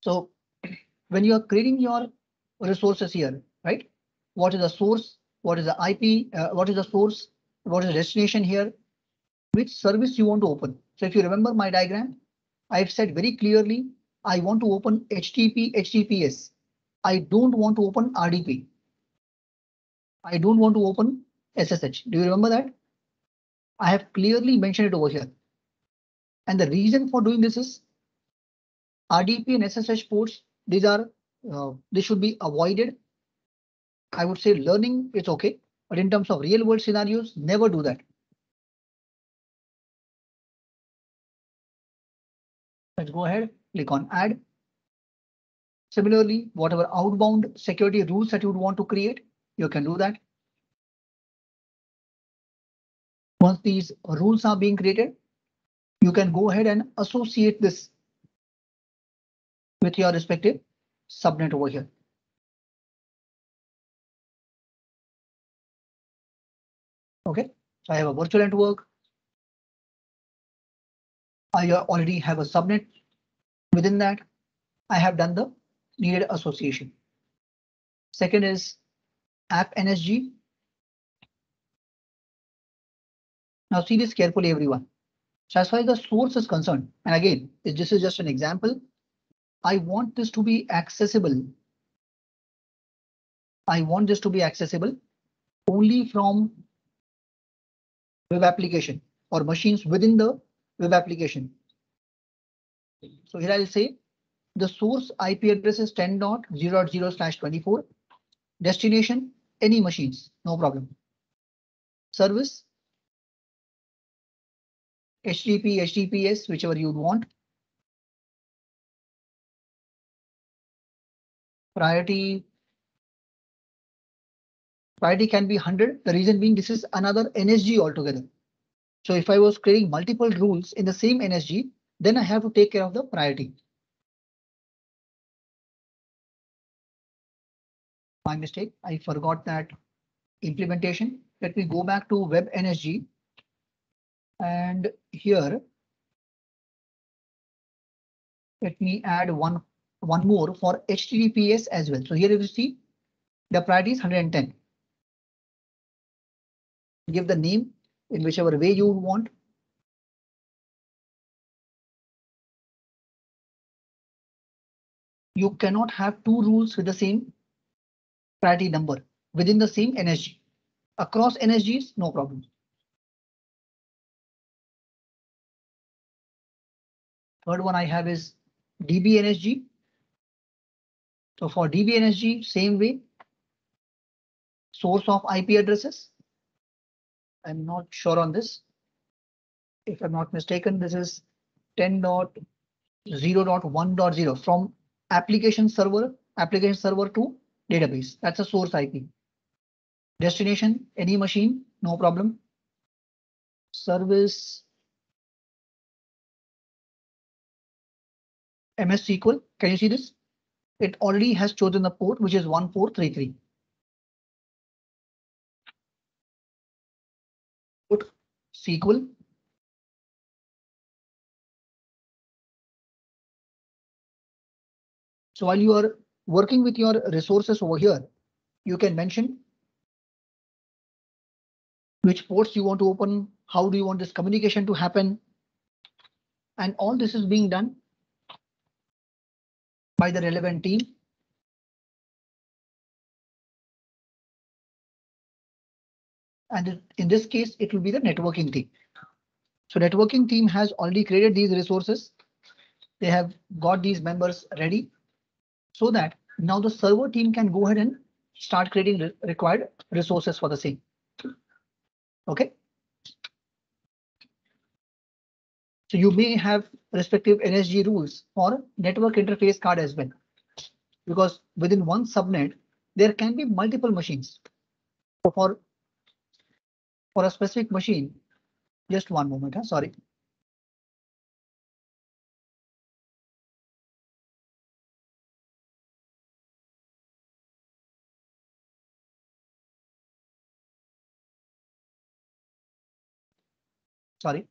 Speaker 2: So when you are creating your resources here, right? What is the source? What is the IP? Uh, what is the source? What is the destination here? Which service you want to open? So if you remember my diagram, I've said very clearly, I want to open HTTP, HTTPS. I don't want to open RDP. I don't want to open SSH. Do you remember that? I have clearly mentioned it over here. And the reason for doing this is RDP and SSH ports, these are, uh, they should be avoided. I would say learning, is okay. But in terms of real world scenarios, never do that. Let's go ahead, click on add. Similarly, whatever outbound security rules that you would want to create, you can do that. Once these rules are being created, you can go ahead and associate this with your respective subnet over here. Okay, so I have a virtual network. I already have a subnet. Within that, I have done the needed association. Second is app NSG. Now see this carefully, everyone. So as far as the source is concerned, and again, this is just an example. I want this to be accessible. I want this to be accessible only from web application or machines within the web application. So here I'll say the source IP address is 10.0.0 slash 24. Destination, any machines, no problem. Service, HTTP, HTTPS, whichever you'd want. Priority. Priority can be 100. The reason being this is another NSG altogether. So if I was creating multiple rules in the same NSG, then I have to take care of the priority. my mistake. I forgot that implementation. Let me go back to web NSG. And here. Let me add one, one more for HTTPS as well. So here you see the priority is 110. Give the name in whichever way you want. You cannot have two rules with the same priority number within the same NSG. Across NSGs, no problem. Third one I have is DBNSG. So for DBNSG, same way. Source of IP addresses. I'm not sure on this. If I'm not mistaken, this is 10.0.1.0 from application server, application server to database. That's a source IP. Destination, any machine, no problem. Service. MS SQL, can you see this? It already has chosen the port, which is 1433. Put SQL. So while you are working with your resources over here, you can mention which ports you want to open, how do you want this communication to happen. And all this is being done by the relevant team. And in this case, it will be the networking team. So networking team has already created these resources. They have got these members ready so that now the server team can go ahead and start creating re required resources for the same. OK. So you may have respective NSG rules for network interface card as well. Because within one subnet, there can be multiple machines. So for, for a specific machine, just one moment, huh? sorry. Sorry.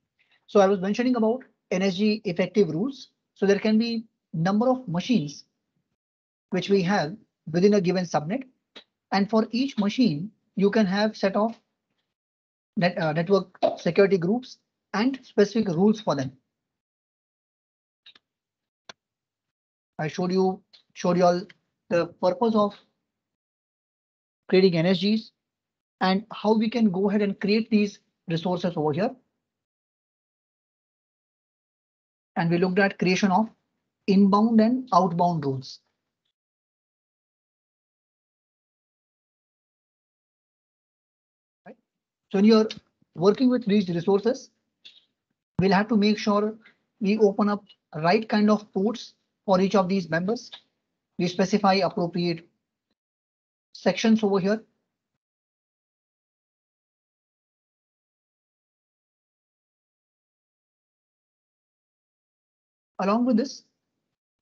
Speaker 2: So I was mentioning about NSG effective rules. So there can be number of machines which we have within a given subnet. And for each machine, you can have set of net, uh, network security groups and specific rules for them. I showed you showed you all the purpose of creating NSGs and how we can go ahead and create these resources over here. And we looked at creation of inbound and outbound rules. Right. So when you're working with these resources, we'll have to make sure we open up right kind of ports for each of these members. We specify appropriate sections over here along with this,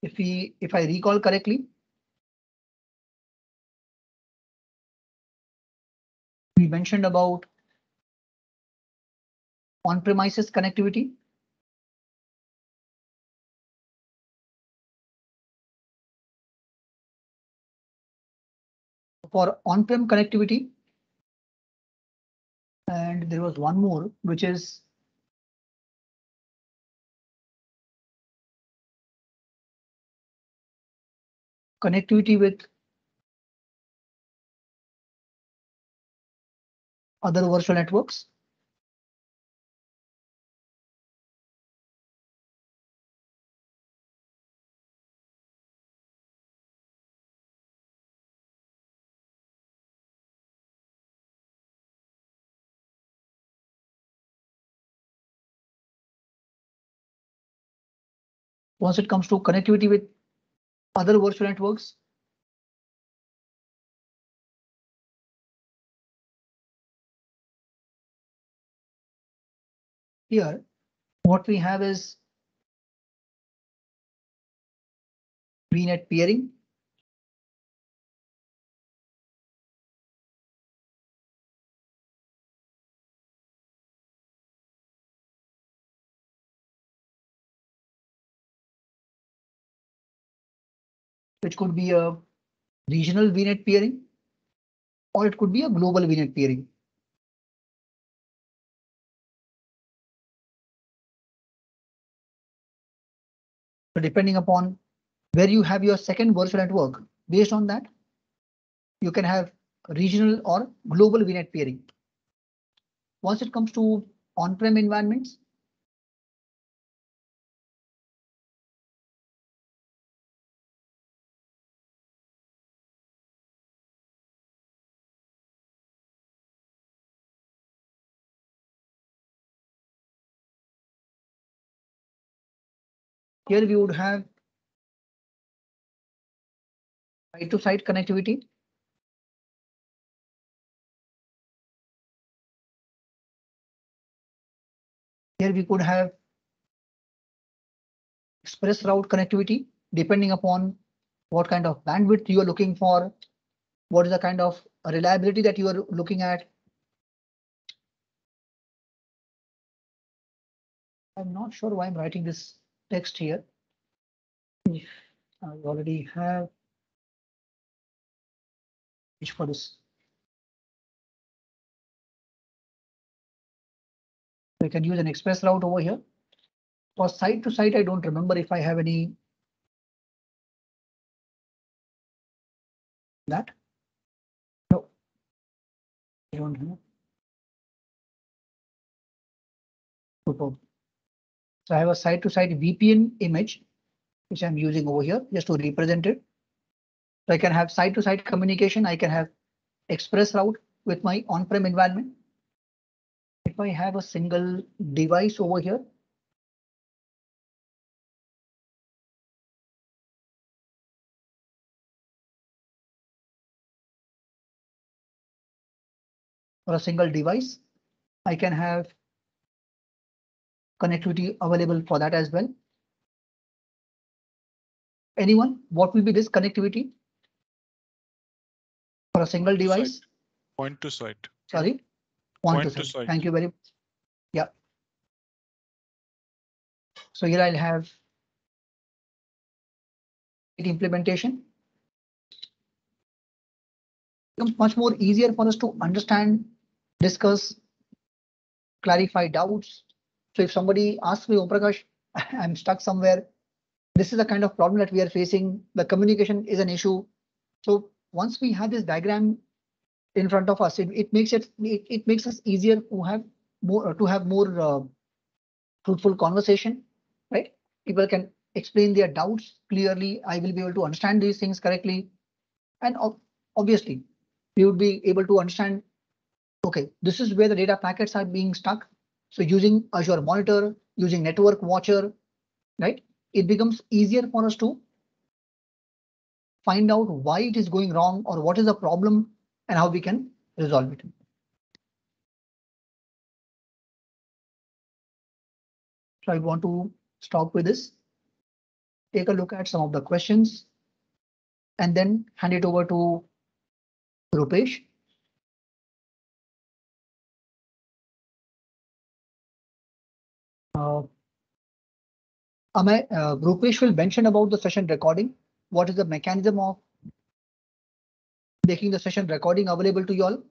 Speaker 2: if we if I recall correctly, we mentioned about on-premises connectivity. For on-prem connectivity, and there was one more, which is connectivity with other virtual networks. Once it comes to connectivity with other virtual networks. Here, what we have is VNet peering. Which could be a regional VNet peering, or it could be a global VNet peering. So depending upon where you have your second virtual network, based on that, you can have regional or global VNet peering. Once it comes to on-prem environments, here we would have site-to-site connectivity. Here we could have express route connectivity, depending upon what kind of bandwidth you are looking for, what is the kind of reliability that you are looking at. I'm not sure why I'm writing this text here. I already have each for this. I can use an express route over here. For site to site, I don't remember if I have any. That? No. I don't have. So I have a site to site VPN image, which I'm using over here just to represent it. So I can have site to site communication. I can have express route with my on-prem environment. If I have a single device over here. or a single device, I can have connectivity available for that as well. Anyone, what will be this connectivity? For a single device,
Speaker 6: Point to site.
Speaker 2: sorry? Point to
Speaker 6: Point to
Speaker 2: site.
Speaker 6: site.
Speaker 2: Thank you very, much. yeah. So here I'll have it implementation. Becomes much more easier for us to understand, discuss, clarify doubts. So if somebody asks me, Om Prakash, I'm stuck somewhere. This is the kind of problem that we are facing. The communication is an issue. So once we have this diagram in front of us, it, it makes it, it, it makes us easier to have more, to have more uh, fruitful conversation, right? People can explain their doubts clearly. I will be able to understand these things correctly. And obviously, we would be able to understand, okay, this is where the data packets are being stuck. So using Azure Monitor, using Network Watcher, right? It becomes easier for us to find out why it is going wrong or what is the problem and how we can resolve it. So I want to stop with this. Take a look at some of the questions and then hand it over to Rupesh. Amay, uh, Rupesh will mention about the session recording. What is the mechanism of making the session recording available to you all?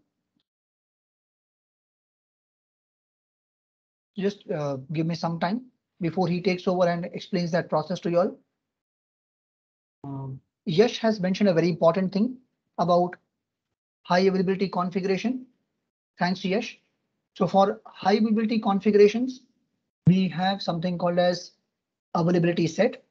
Speaker 2: Just uh, give me some time before he takes over and explains that process to you all. Um, Yash has mentioned a very important thing about high availability configuration. Thanks Yash. So for high availability configurations, we have something called as availability set.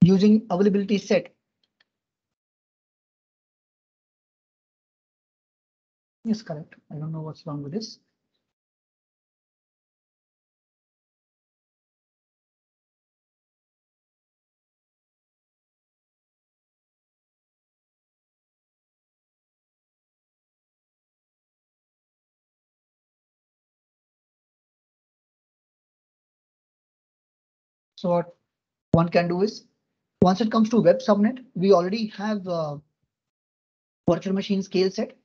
Speaker 2: Using availability set. Yes, correct. I don't know what's wrong with this. So what one can do is, once it comes to web subnet, we already have virtual machine scale set,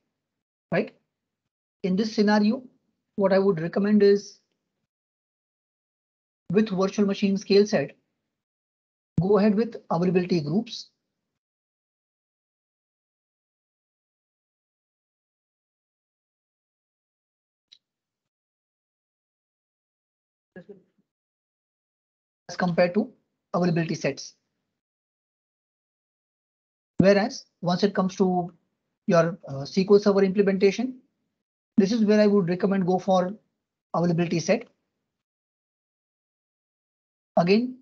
Speaker 2: right? in this scenario, what I would recommend is with virtual machine scale set, go ahead with availability groups. As compared to availability sets. Whereas once it comes to your uh, SQL Server implementation, this is where I would recommend go for availability set. Again,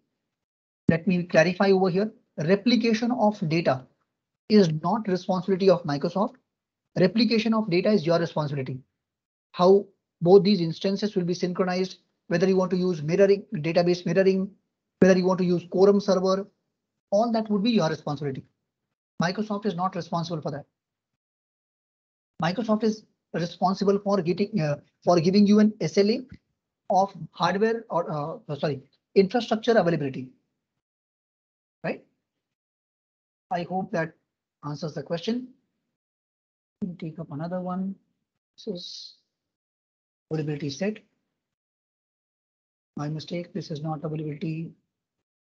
Speaker 2: let me clarify over here. Replication of data is not responsibility of Microsoft. Replication of data is your responsibility. How both these instances will be synchronized, whether you want to use mirroring, database mirroring, whether you want to use quorum server, all that would be your responsibility. Microsoft is not responsible for that. Microsoft is responsible for getting uh, for giving you an SLA of hardware or uh, sorry infrastructure availability. Right. I hope that answers the question. Take up another one. This is availability set. My mistake. This is not availability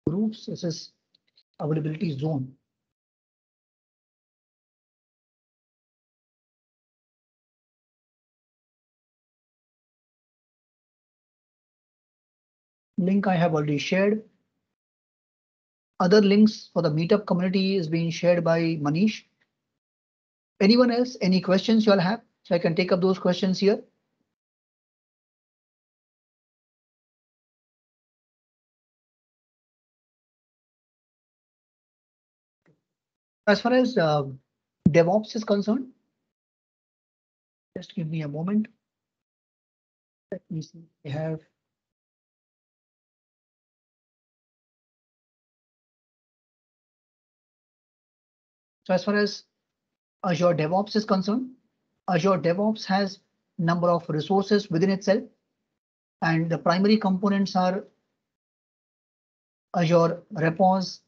Speaker 2: groups. This is availability zone. link I have already shared. Other links for the meetup community is being shared by Manish. Anyone else, any questions you all have? So I can take up those questions here. As far as uh, DevOps is concerned, just give me a moment. Let me see. I have So as far as Azure DevOps is concerned, Azure DevOps has number of resources within itself. And the primary components are Azure repos,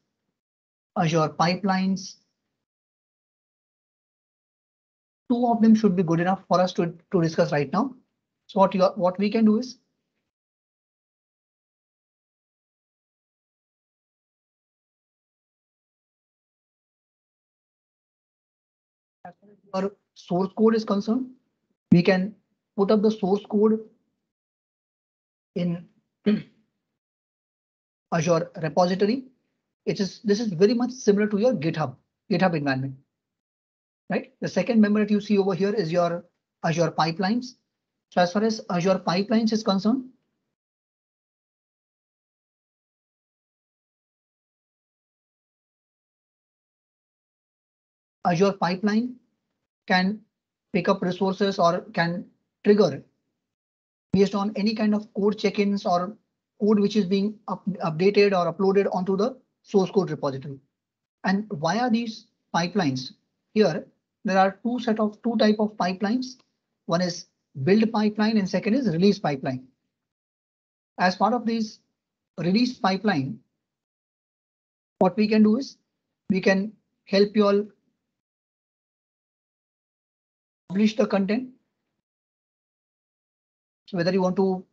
Speaker 2: Azure pipelines. Two of them should be good enough for us to, to discuss right now. So what you what we can do is our source code is concerned, we can put up the source code in Azure repository. It is this is very much similar to your GitHub GitHub environment. Right. The second member that you see over here is your Azure pipelines. So as far as Azure pipelines is concerned, Azure pipeline can pick up resources or can trigger based on any kind of code check-ins or code which is being up, updated or uploaded onto the source code repository. And via these pipelines here, there are two set of two type of pipelines. One is build pipeline and second is release pipeline. As part of this release pipeline, what we can do is we can help you all publish the content. So whether you want to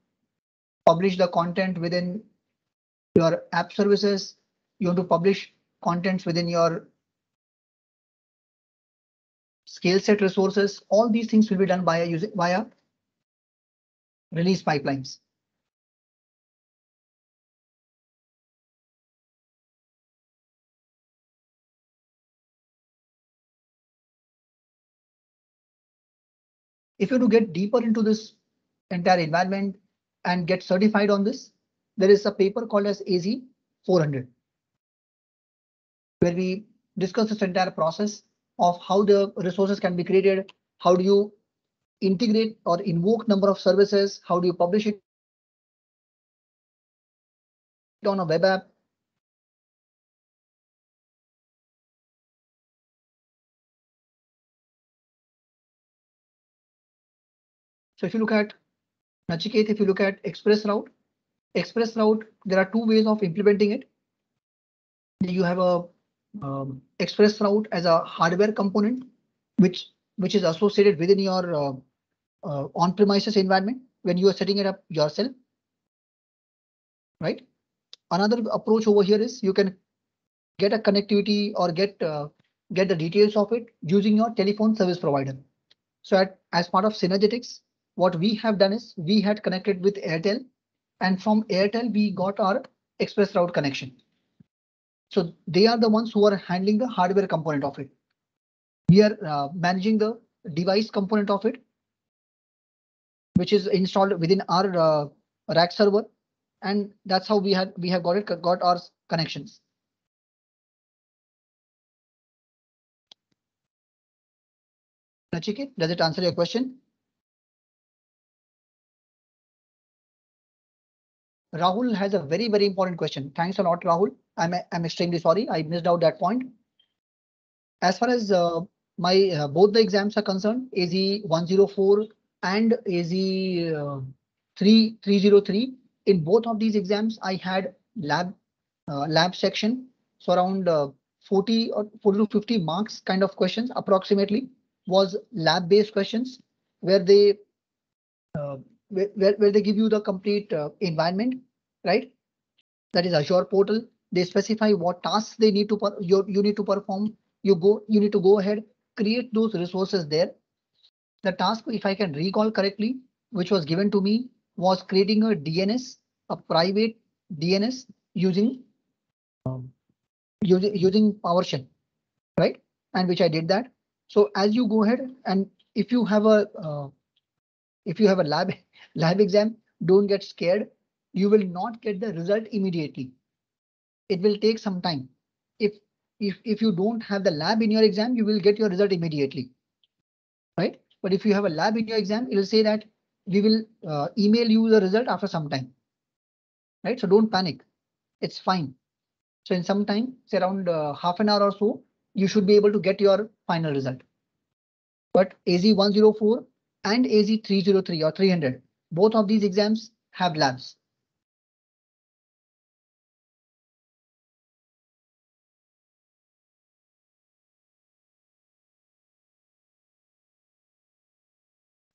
Speaker 2: publish the content within your app services, you want to publish contents within your scale set resources, all these things will be done via using via release pipelines. If you want to get deeper into this entire environment and get certified on this, there is a paper called as AZ 400 where we discuss this entire process of how the resources can be created. How do you integrate or invoke number of services? How do you publish it on a web app? So if you look at Nachiket, if you look at Express Route, Express Route, there are two ways of implementing it. You have a um, Express Route as a hardware component, which which is associated within your uh, uh, on-premises environment when you are setting it up yourself. Right? Another approach over here is you can get a connectivity or get uh, get the details of it using your telephone service provider. So at, as part of Synergetics, what we have done is we had connected with Airtel and from Airtel, we got our express route connection. So they are the ones who are handling the hardware component of it. We are uh, managing the device component of it, which is installed within our uh, rack server. And that's how we had we have got it got our connections. Nachiket, does it answer your question? Rahul has a very, very important question. Thanks a lot, Rahul. I'm, I'm extremely sorry. I missed out that point. As far as uh, my uh, both the exams are concerned, AZ 104 and AZ uh, 3, 303, in both of these exams, I had lab uh, lab section. So around uh, 40 or 40 to 50 marks kind of questions approximately was lab based questions where they uh, where, where they give you the complete uh, environment, right? That is Azure portal. They specify what tasks they need to you, you need to perform. You go you need to go ahead, create those resources there. The task, if I can recall correctly, which was given to me was creating a DNS, a private DNS using um, using using PowerShell, right? And which I did that. So as you go ahead and if you have a uh, if you have a lab lab exam, don't get scared. You will not get the result immediately. It will take some time. If if if you don't have the lab in your exam, you will get your result immediately. Right? But if you have a lab in your exam, it will say that we will uh, email you the result after some time. Right? So don't panic. It's fine. So in some time, say around uh, half an hour or so, you should be able to get your final result. But AZ104 and AZ303 or 300, both of these exams have labs.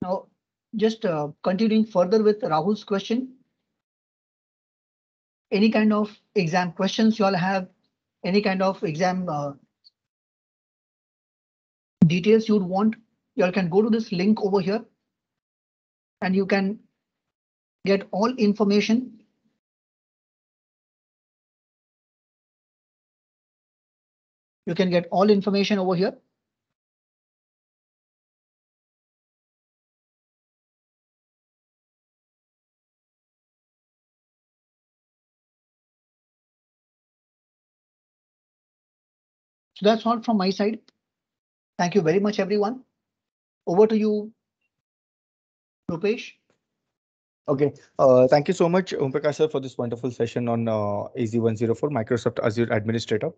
Speaker 2: Now, just uh, continuing further with Rahul's question. Any kind of exam questions you all have, any kind of exam uh, details you'd want, you all can go to this link over here and you can get all information. You can get all information over here. So that's all from my side. Thank you very much, everyone. Over to you, Rupesh.
Speaker 3: Okay, uh, thank you so much, Om Prakash sir, for this wonderful session on uh, AZ104 Microsoft Azure Administrator.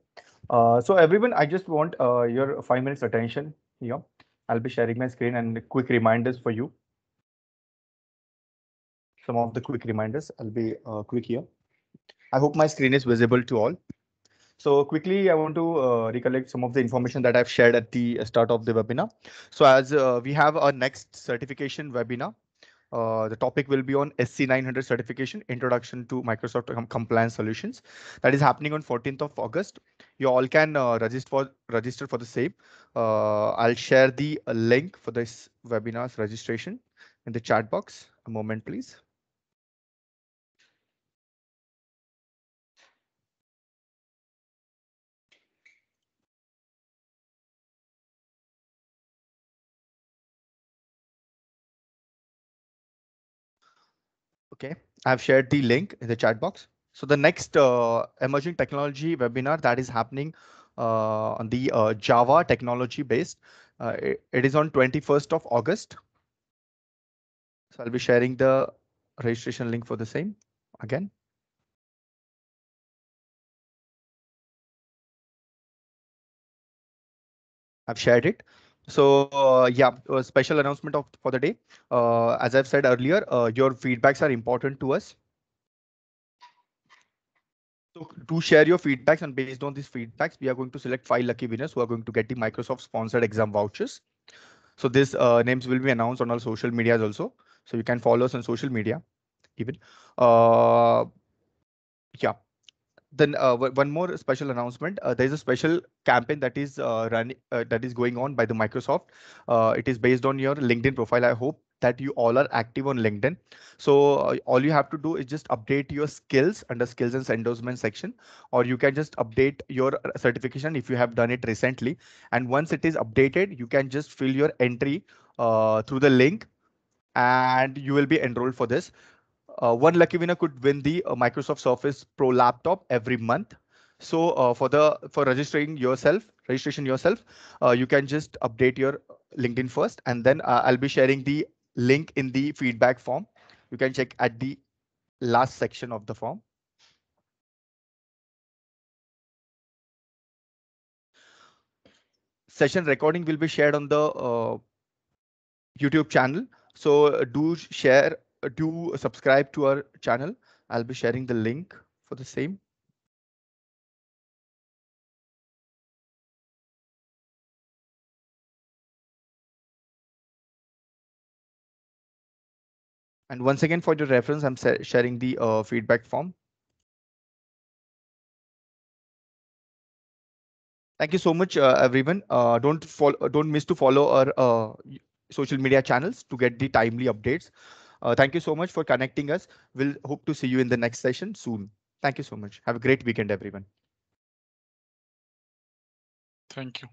Speaker 3: Uh, so everyone, I just want uh, your five minutes attention here. I'll be sharing my screen and quick reminders for you. Some of the quick reminders, I'll be uh, quick here. I hope my screen is visible to all. So quickly, I want to uh, recollect some of the information that I've shared at the start of the webinar. So as uh, we have our next certification webinar, uh, the topic will be on SC900 certification, introduction to Microsoft com compliance solutions. That is happening on 14th of August. You all can uh, register for register for the same. Uh, I'll share the link for this webinar's registration in the chat box. A moment, please. Okay, I've shared the link in the chat box. So the next uh, emerging technology webinar that is happening uh, on the uh, Java technology based, uh, it, it is on 21st of August. So I'll be sharing the registration link for the same again. I've shared it. So uh, yeah, a special announcement of for the day. Uh, as I've said earlier, uh, your feedbacks are important to us. So to share your feedbacks and based on these feedbacks, we are going to select five lucky winners who are going to get the Microsoft sponsored exam vouchers. So these uh, names will be announced on our social medias also. So you can follow us on social media even. Uh, yeah. Then uh, one more special announcement. Uh, there is a special campaign that is uh, running uh, that is going on by the Microsoft. Uh, it is based on your LinkedIn profile. I hope that you all are active on LinkedIn. So uh, all you have to do is just update your skills under skills and endorsement section, or you can just update your certification if you have done it recently. And once it is updated, you can just fill your entry through the link and you will be enrolled for this. Uh, one lucky winner could win the uh, Microsoft Surface Pro laptop every month. So uh, for the for registering yourself, registration yourself, uh, you can just update your LinkedIn first, and then uh, I'll be sharing the link in the feedback form. You can check at the last section of the form. Session recording will be shared on the uh, YouTube channel. So do share, do subscribe to our channel. I'll be sharing the link for the same. And once again, for your reference, I'm sharing the uh, feedback form. Thank you so much, uh, everyone. Uh, don't don't miss to follow our uh, social media channels to get the timely updates. Uh, thank you so much for connecting us. We'll hope to see you in the next session soon. Thank you so much. Have a great weekend, everyone.
Speaker 6: Thank you.